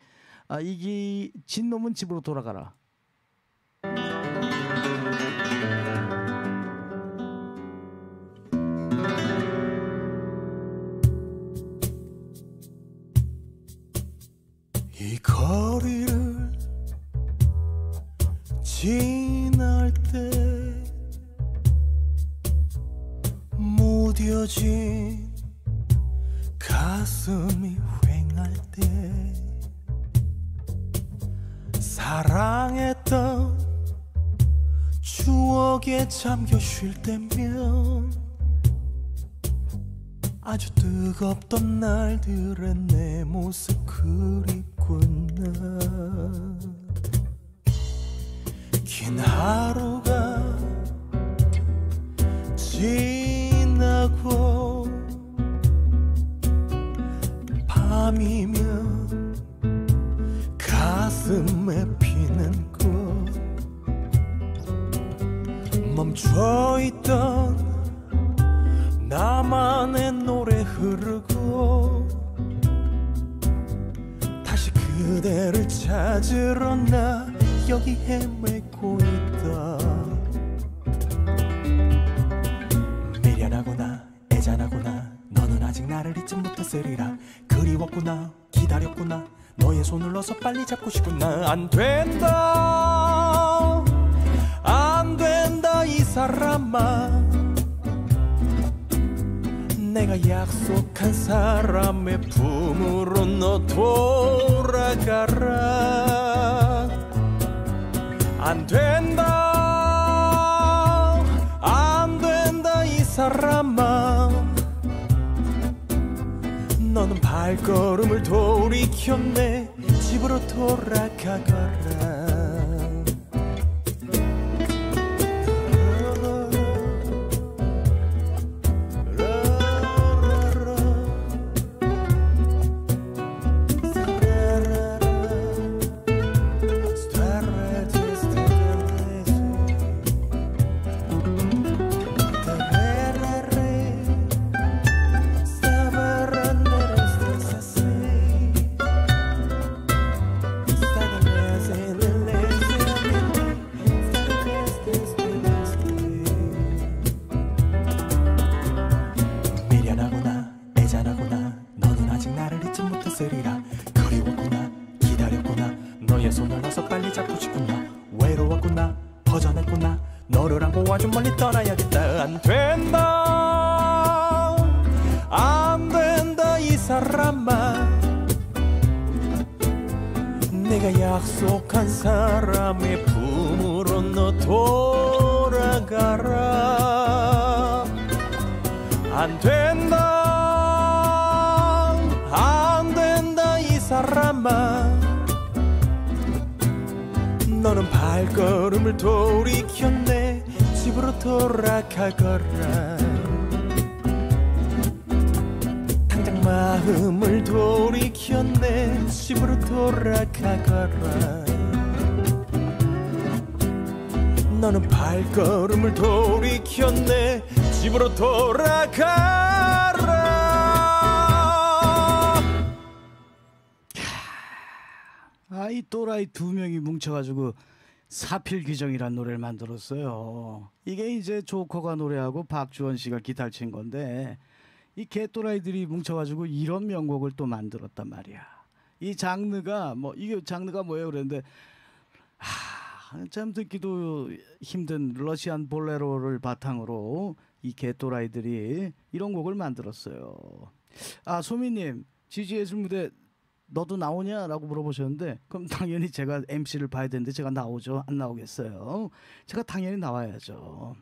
아 이기 진 놈은 집으로 돌아가라 가슴이 휑할 때 사랑했던 추억에 잠겨 쉴 때면 아주 뜨겁던 날들의 내 모습 그립구나 긴 하루가 지 나고 밤이면 가슴에 피는 꽃 멈춰있던 나만의 노래 흐르고 다시 그대를 찾으러 나 여기 헤매고 있다 애잔하구나. 너는 아직 나를 잊지 못했으리라. 그리웠구나. 기다렸구나. 너의 손을 넣어서 빨리 잡고 싶구나. 안 된다. 안 된다 이 사람아. 내가 약속한 사람의 품으로 너 돌아가라. 안 된다. 안 된다 이 사람아 너는 발걸음을 돌이켰네. 집으로 돌아가거라 아주 멀리 떠나야겠다. 안 된다. 안 된다 이 사람아. 내가 약속한 사람의 품으로 너 돌아가라. 안 된다. 안 된다 이 사람아. 너는 발걸음을 돌이켰네 집으로 돌아가거라. 당장 마음을 돌이켰네. 집으로 돌아가거라. 너는 발걸음을 돌이켰네. 집으로 돌아가라. 아, 이 또라이 두 명이 뭉쳐가지고 사필 규정이란 노래를 만들었어요. 이게 이제 조커가 노래하고 박주원 씨가 기타를 친 건데 이 개또라이들이 뭉쳐가지고 이런 명곡을 또 만들었단 말이야. 이 장르가 뭐 이게 장르가 뭐예요? 그랬는데 한참 듣기도 힘든 러시안 볼레로를 바탕으로 이 개또라이들이 이런 곡을 만들었어요. 아 소미님 지지예술 무대 너도 나오냐라고 물어보셨는데 그럼 당연히 제가 MC를 봐야 되는데 제가 나오죠. 안 나오겠어요. 제가 당연히 나와야죠.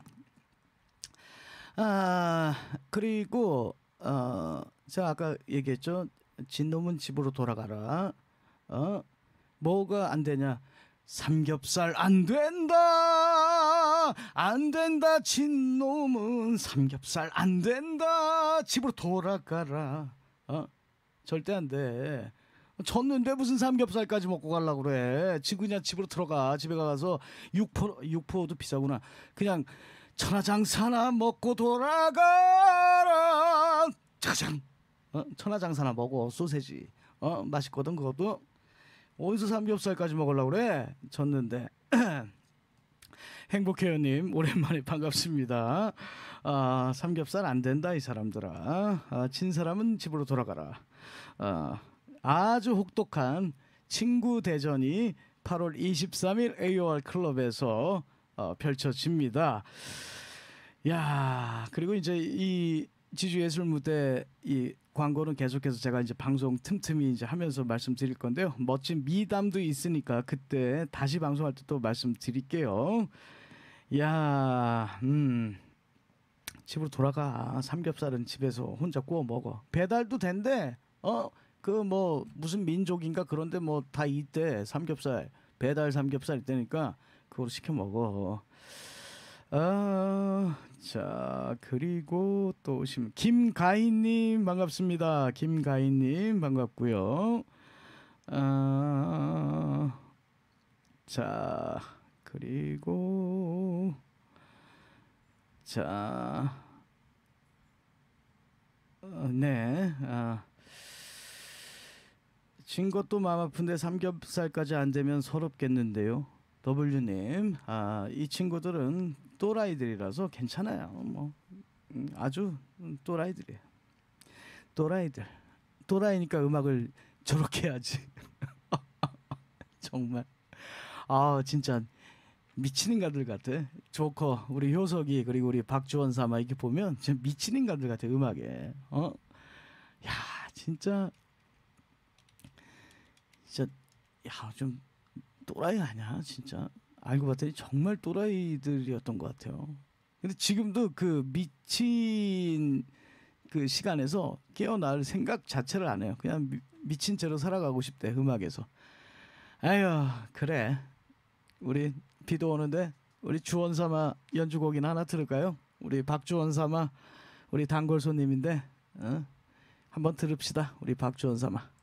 아 그리고 어 제가 아까 얘기했죠. 진놈은 집으로 돌아가라. 어? 뭐가 안 되냐? 삼겹살 안 된다! 안 된다 진놈은! 삼겹살 안 된다! 집으로 돌아가라. 어? 절대 안돼 졌는데 무슨 삼겹살까지 먹고 가려고 그래. 지 그냥 집으로 들어가. 집에 가서 육포 육포도 비싸구나. 그냥 천하장사나 먹고 돌아가라. 짜장. 어? 천하장사나 먹어. 소세지. 어? 맛있거든 그것도. 어디서 삼겹살까지 먹으려고 그래? 졌는데. 행복해요님 오랜만에 반갑습니다. 아, 삼겹살 안 된다 이 사람들아. 아, 친 사람은 집으로 돌아가라. 아, 아주 혹독한 친구 대전이 8월 23일 AOR 클럽에서 어, 펼쳐집니다. 야 그리고 이제 이 지주 예술 무대 이 광고는 계속해서 제가 이제 방송 틈틈이 이제 하면서 말씀드릴 건데요. 멋진 미담도 있으니까 그때 다시 방송할 때 또 말씀드릴게요. 야, 음. 집으로 돌아가. 삼겹살은 집에서 혼자 구워 먹어. 배달도 된대. 어, 그 뭐 무슨 민족인가 그런데 뭐다 있대. 삼겹살. 배달 삼겹살 있다니까 그걸 시켜 먹어. 아, 자, 그리고 또 오시면 김가희님 반갑습니다. 김가희님 반갑고요. 아, 자, 그리고 자, 어, 네, 아. 진 것도 마음 아픈데 삼겹살까지 안 되면 서럽겠는데요. W님, 아, 이 친구들은 또라이들이라서 괜찮아요. 뭐 음, 아주 또라이들이에요. 또라이들. 또라이니까 음악을 저렇게 해야지. 정말. 아 진짜 미친 인간들 같아. 조커, 우리 효석이 그리고 우리 박주원 사마 이렇게 보면 진짜 미친 인간들 같아 음악에. 어? 야 진짜 진짜 야 좀 또라이 아니야 진짜. 알고 봤더니 정말 또라이들이었던 것 같아요. 근데 지금도 그 미친 그 시간에서 깨어날 생각 자체를 안 해요. 그냥 미, 미친 채로 살아가고 싶대 음악에서. 아유 그래. 우리 비도 오는데 우리 주원 삼아 연주곡이나 하나 들을까요? 우리 박주원 삼아 우리 단골 손님인데 어? 한번 들읍시다. 우리 박주원 삼아.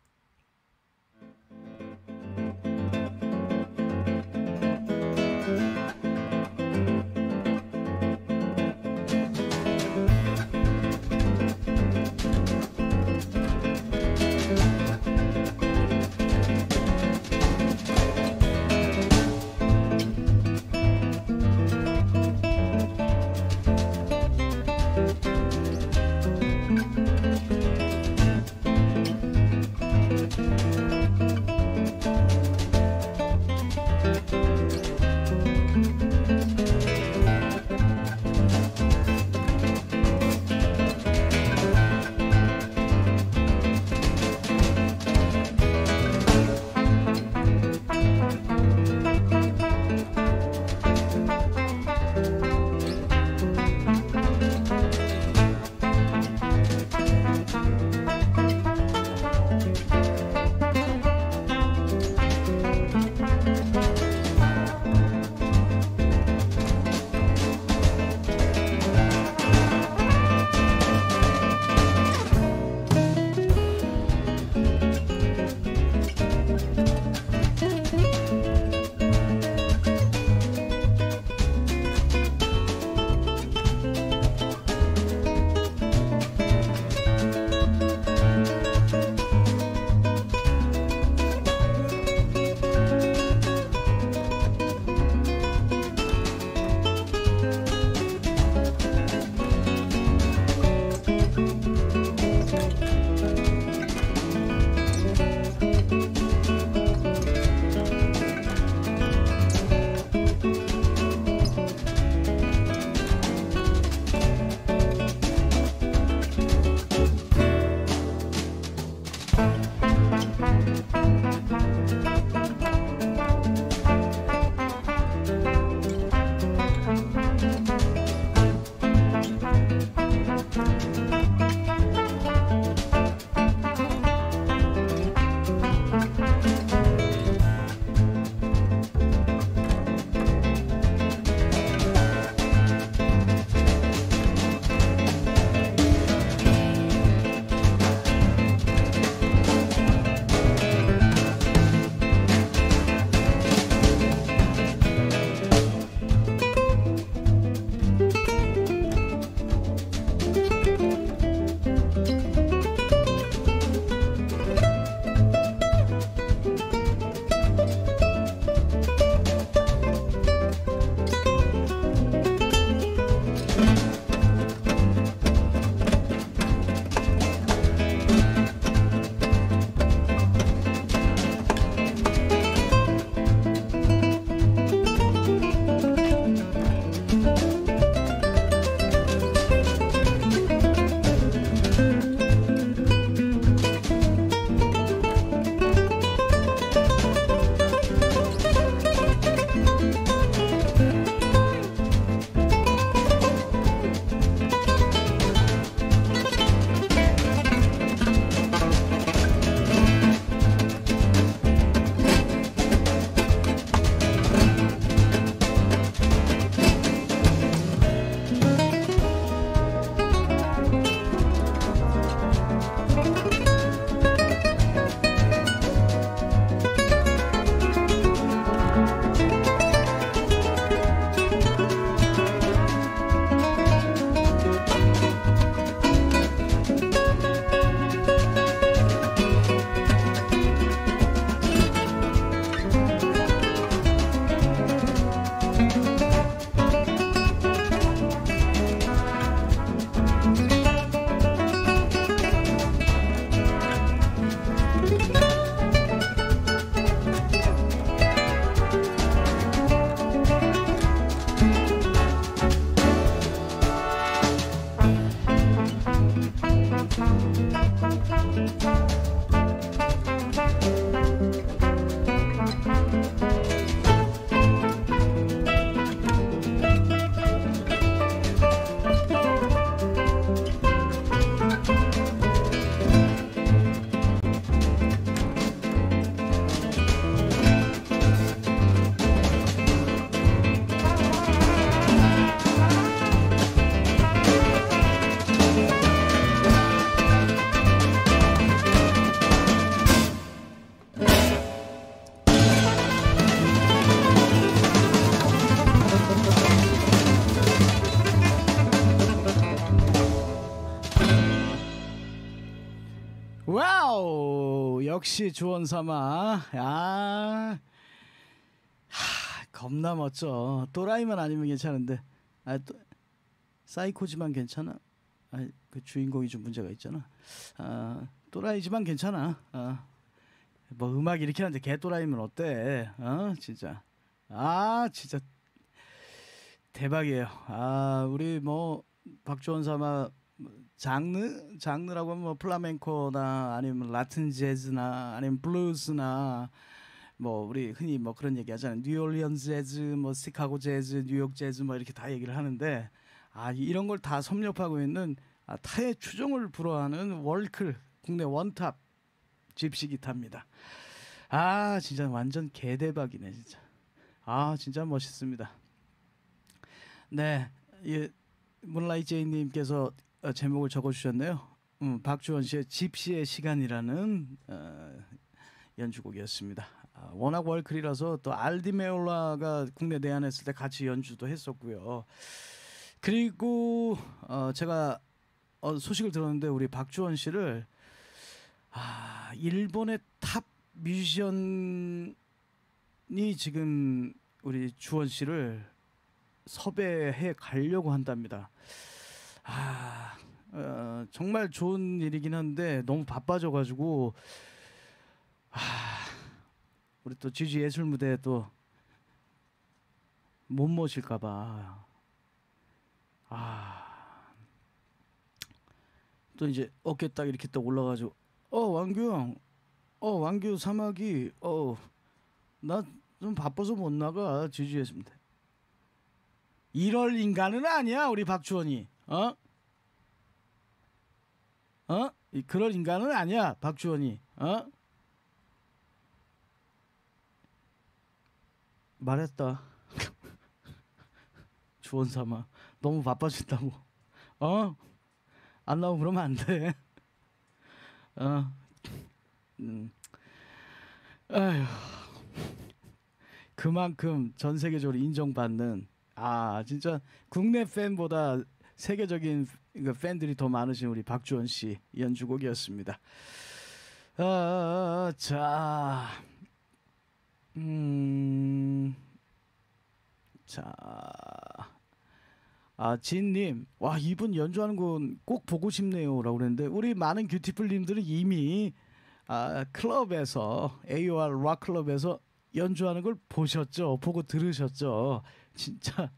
역시 주원 삼아. 야. 하, 겁나 멋져. 또라이만 아니면 괜찮은데. 아, 또 사이코지만 괜찮아. 아, 그 주인공이 좀 문제가 있잖아. 아, 또라이지만 괜찮아. 아. 뭐 음악 이렇게 하는데 개 또라이면 어때? 어, 진짜. 아, 진짜 대박이에요. 아, 우리 뭐 박주원 삼아 장르 장르라고 하면 뭐 플라멩코나 아니면 라틴 재즈나 아니면 블루스나 뭐 우리 흔히 뭐 그런 얘기 하잖아요. 뉴올리언스 재즈, 뭐 시카고 재즈, 뉴욕 재즈 뭐 이렇게 다 얘기를 하는데 아 이런 걸 다 섭렵하고 있는 아, 타의 추종을 불허하는 월클 국내 원탑 집시 기타입니다. 아 진짜 완전 개대박이네 진짜. 아 진짜 멋있습니다. 네, 예, 문라이 제이님께서 어, 제목을 적어주셨네요. 음, 박주원 씨의 집시의 시간이라는 어, 연주곡이었습니다. 아, 워낙 월클이라서 또 알디 메올라가 국내 내한했을 때 같이 연주도 했었고요. 그리고 어, 제가 어, 소식을 들었는데 우리 박주원 씨를 아, 일본의 탑 뮤지션이 지금 우리 주원 씨를 섭외해 가려고 한답니다. 아, 어, 정말 좋은 일이긴 한데 너무 바빠져가지고 아, 우리 또 GG 예술 무대에 또 못 모실까봐 아, 또 이제 어깨 딱 이렇게 딱 올라가지고 어 왕규 형, 어 왕규 사막이 어나 좀 바빠서 못 나가 무대. 이럴 인간은 아니야 우리 박주원이 어? 어? 이- 그럴 인간은 아니야 박주원이 어? 말했다 주원 삼아 너무 바빠진다고 어? 안 나오면 그러면 안돼 어? 음. 아휴 그만큼 전 세계적으로 인정받는 아 진짜 국내 팬보다 세계적인 그 팬들이 더 많으신 우리 박주원 씨 연주곡이었습니다. 아, 자, 음, 자, 아 진님, 와 이분 연주하는 건 꼭 보고 싶네요라고 그랬는데 우리 많은 뷰티풀님들은 이미 아, 클럽에서 AOR 락 클럽에서 연주하는 걸 보셨죠? 보고 들으셨죠? 진짜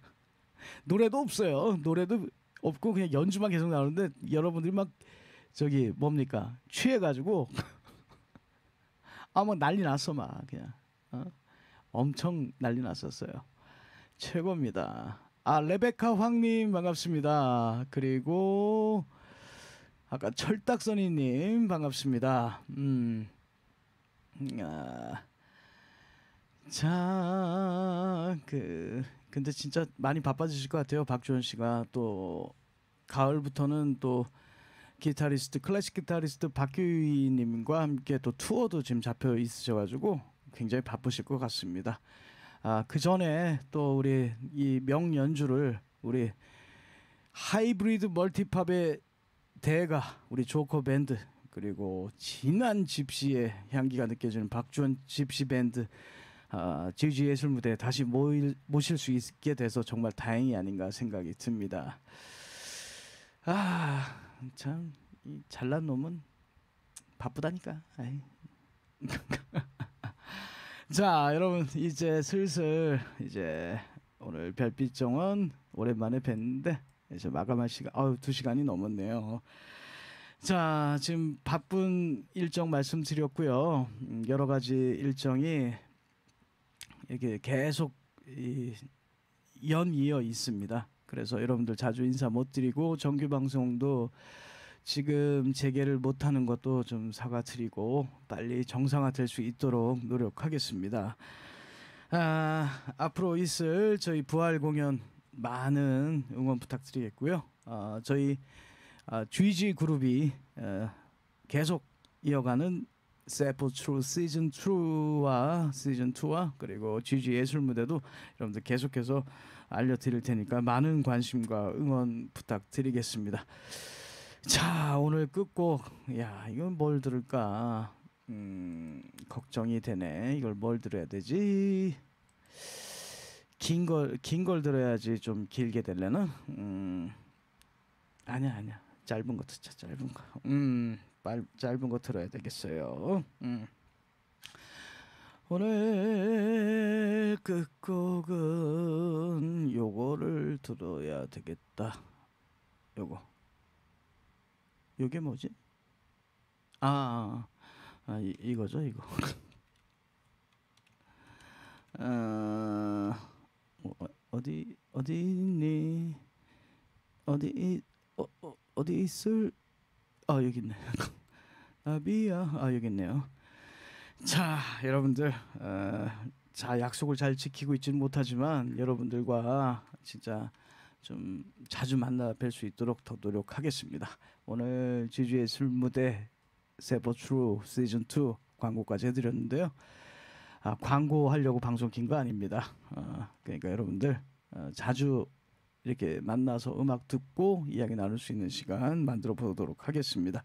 노래도 없어요. 노래도 없고 그냥 연주만 계속 나오는데 여러분들이 막 저기 뭡니까 취해가지고 아뭐 난리 났어 막 그냥 어? 엄청 난리 났었어요. 최고입니다. 아 레베카 황님 반갑습니다. 그리고 아까 철딱선이님 반갑습니다. 음. 아. 자, 그 근데 진짜 많이 바빠지실 것 같아요. 박주원 씨가 또 가을부터는 또 기타리스트 클래식 기타리스트 박규희 님과 함께 또 투어도 지금 잡혀 있으셔 가지고 굉장히 바쁘실 것 같습니다. 아, 그 전에 또 우리 이 명연주를 우리 하이브리드 멀티팝의 대가 우리 조커 밴드 그리고 진한 집시의 향기가 느껴지는 박주원 집시 밴드 아, 지지 예술 무대에 다시 모일, 모실 수 있게 돼서 정말 다행이 아닌가 생각이 듭니다. 아, 참, 이 잘난 놈은 바쁘다니까. 자, 여러분 이제 슬슬 이제 오늘 별빛 정원 오랜만에 뵀는데 이제 마감할 시간, 아유 두 시간이 넘었네요. 자, 지금 바쁜 일정 말씀드렸고요. 음, 여러 가지 일정이 이렇게 계속 이 연이어 있습니다. 그래서 여러분들 자주 인사 못 드리고 정규 방송도 지금 재개를 못 하는 것도 좀 사과드리고 빨리 정상화 될 수 있도록 노력하겠습니다. 아, 앞으로 있을 저희 부활 공연 많은 응원 부탁드리겠고요. 아, 저희 아, GG 그룹이 어, 계속 이어가는 세포 트루 시즌 2와 시즌 2와 그리고 GG 예술 무대도 여러분들 계속해서 알려드릴 테니까 많은 관심과 응원 부탁드리겠습니다. 자 오늘 끝곡 야 이건 뭘 들을까 음, 걱정이 되네. 이걸 뭘 들어야 되지? 긴 걸 긴 걸 들어야지 좀 길게 될래나? 음. 아니야 아니야. 짧은 거 듣자. 짧은 거. 음. 빨, 짧은 거 들어야 되겠어요. 음. 오늘 끝곡은 요거를 들어야 되겠다. 요거. 요게 뭐지? 아, 아 이, 이거죠 이거. 어, 어, 어디 어디 있니? 어디 어, 어 어디 있을? 아 여기 있네. 나비야. 아 여기 있네요. 자 여러분들 어, 자 약속을 잘 지키고 있지는 못하지만 여러분들과 진짜 좀 자주 만나 뵐 수 있도록 더 노력하겠습니다. 오늘 GG 예술 무대 세버 트루 시즌 2 광고까지 해드렸는데요. 아, 광고 하려고 방송 킨 거 아닙니다. 아, 그러니까 여러분들 어, 자주 이렇게 만나서 음악 듣고 이야기 나눌 수 있는 시간 만들어 보도록 하겠습니다.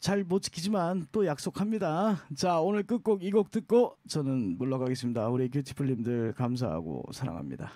잘 못 지키지만 또 약속합니다. 자 오늘 끝곡 이 곡 듣고 저는 물러가겠습니다. 우리 큐티플님들 감사하고 사랑합니다.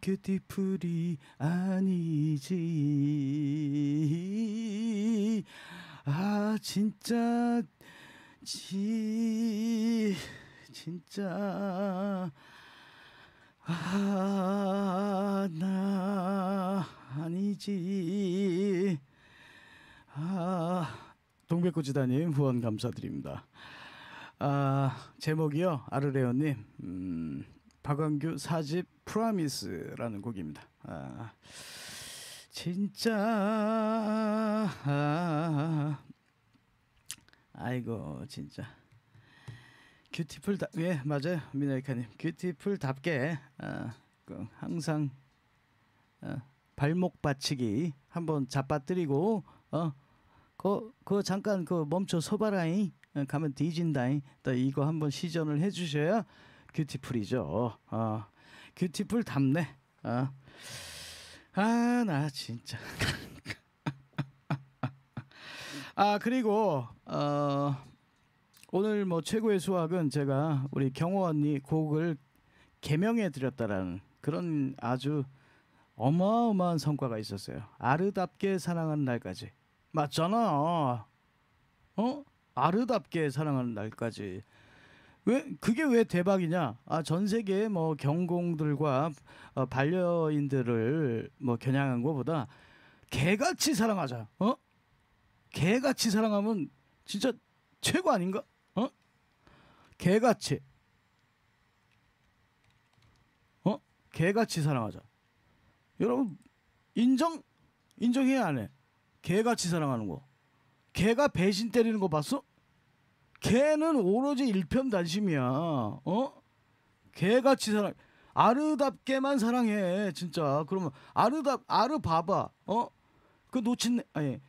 큐티풀이 아니지. 아 진짜 지 진짜. 아 나 아니지. 아 동백꽃지다님 후원 감사드립니다. 아 제목이요? 아르레오님. 음, 박완규 사집 프라미스라는 곡입니다. 아 진짜. 아, 아이고 진짜. 큐티풀 답예 맞아요. 미나이카님. 큐티풀답게 아, 그 항상 어, 발목 받치기 한번 잡아뜨리고 어 그, 그 잠깐 그 멈춰 서봐라잉. 어, 가면 뒤진다잉. 또 이거 한번 시전을 해주셔야 큐티풀이죠 어 큐티풀 답네 어 아 나 진짜 아 그리고 어 오늘 뭐 최고의 수학은 제가 우리 경호 언니 곡을 개명해 드렸다라는 그런 아주 어마어마한 성과가 있었어요. 아르답게 사랑하는 날까지 맞잖아. 어? 아르답게 사랑하는 날까지 왜 그게 왜 대박이냐? 아 전 세계 뭐 경공들과 어, 반려인들을 뭐 겨냥한 것보다 개같이 사랑하자. 어? 개같이 사랑하면 진짜 최고 아닌가? 어? 개같이. 어? 개같이 사랑하자. 여러분 인정 인정해야 안 해. 개같이 사랑하는 거. 개가 배신 때리는 거 봤어? 개는 오로지 일편단심이야. 어? 개같이 사랑. 아르답게만 사랑해. 진짜. 그러면 아르답 아르 봐봐. 어? 그 놓친 아니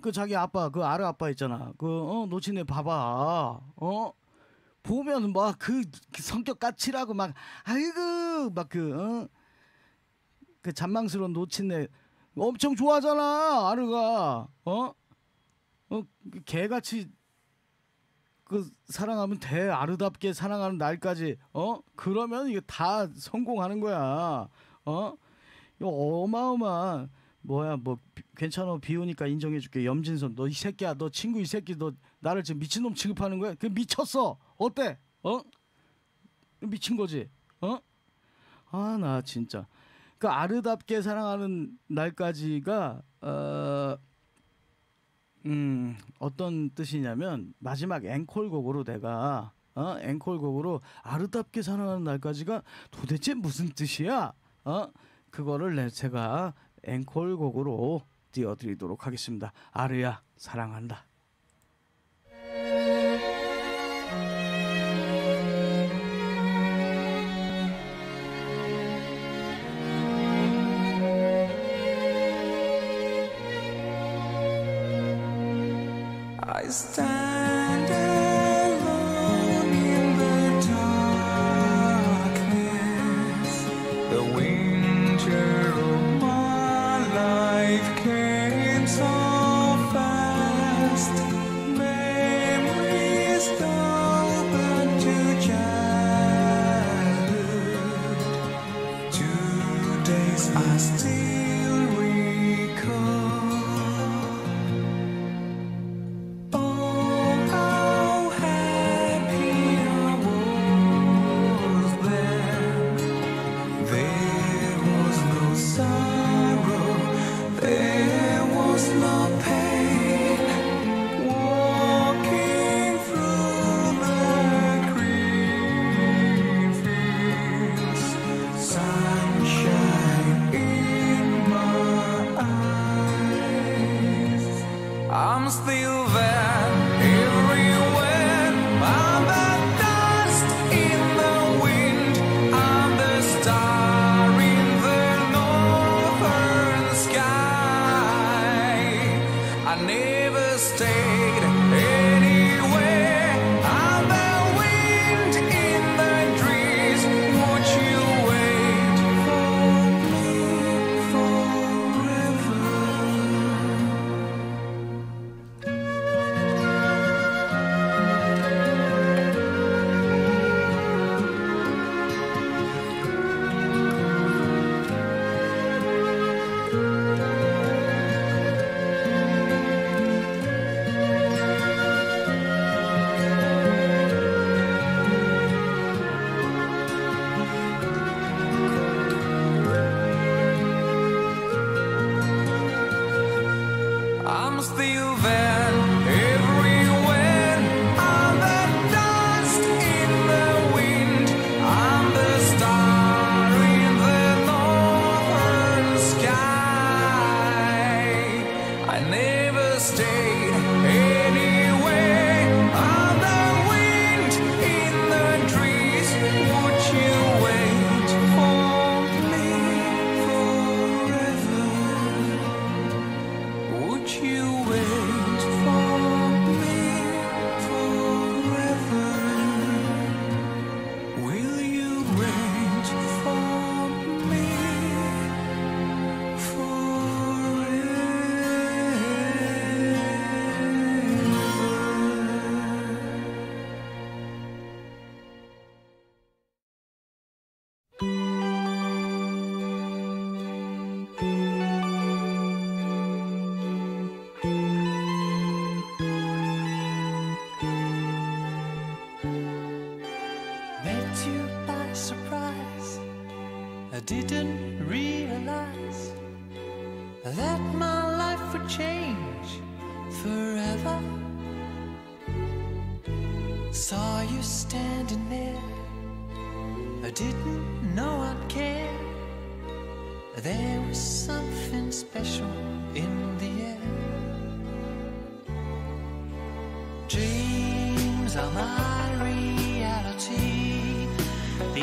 그 자기 아빠 그 아르 아빠 있잖아. 그 어, 놓친 애 봐봐. 어? 보면 막 그 성격 까칠하고 막 아이고 막그 어? 그 잔망스러운 놓친 애 엄청 좋아하잖아 아르가 어? 어 개같이 그 사랑하면 대 아르답게 사랑하는 날까지. 어? 그러면 이거 다 성공하는 거야. 어? 이거 어마어마한. 뭐야 뭐 비- 괜찮아. 비우니까 인정해줄게. 염진선 너 이 새끼야. 너 친구 이 새끼. 너 나를 지금 미친놈 취급하는 거야? 그 미쳤어. 어때? 어? 미친 거지? 어 아 나 진짜. 그 아르답게 사랑하는 날까지가 어. 음. 어떤 뜻이냐면 마지막 앵콜곡으로 내가 어 앵콜곡으로 아르답게 사랑하는 날까지가 도대체 무슨 뜻이야? 어? 그거를 내 제가 앵콜곡으로 띄워드리도록 하겠습니다. 아르야 사랑한다 I stand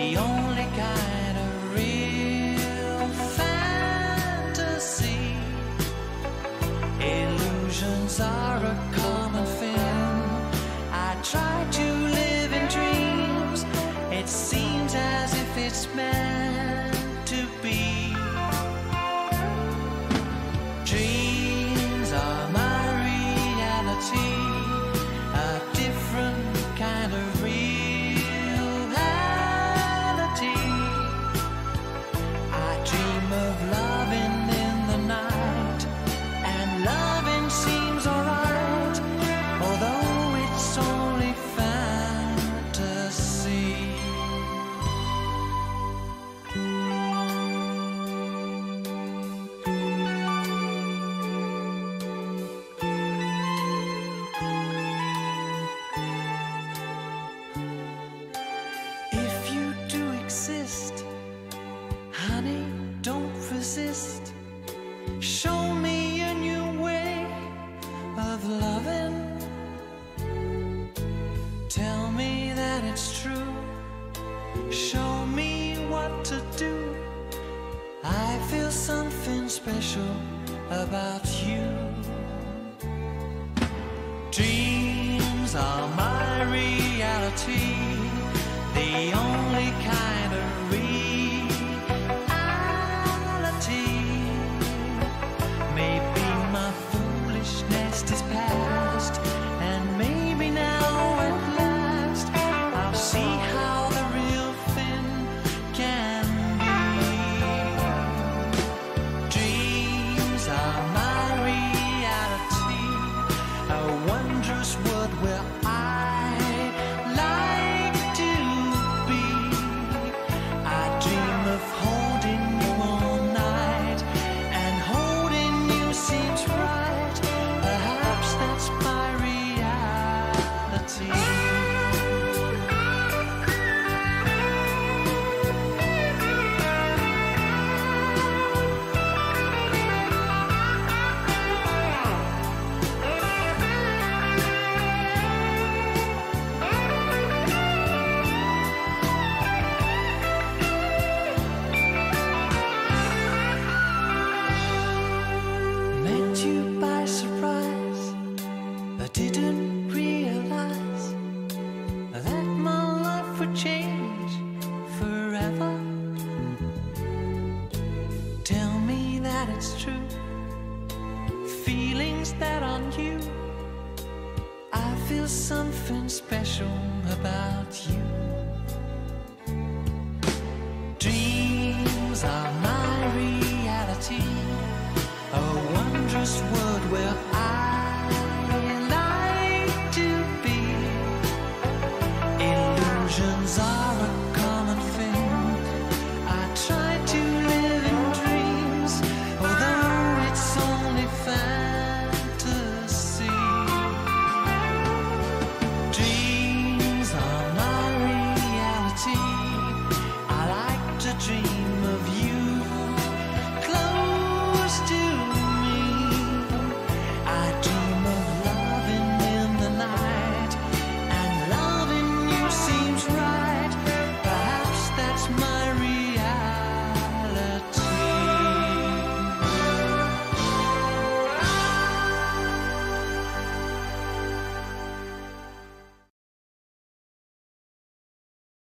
the only kind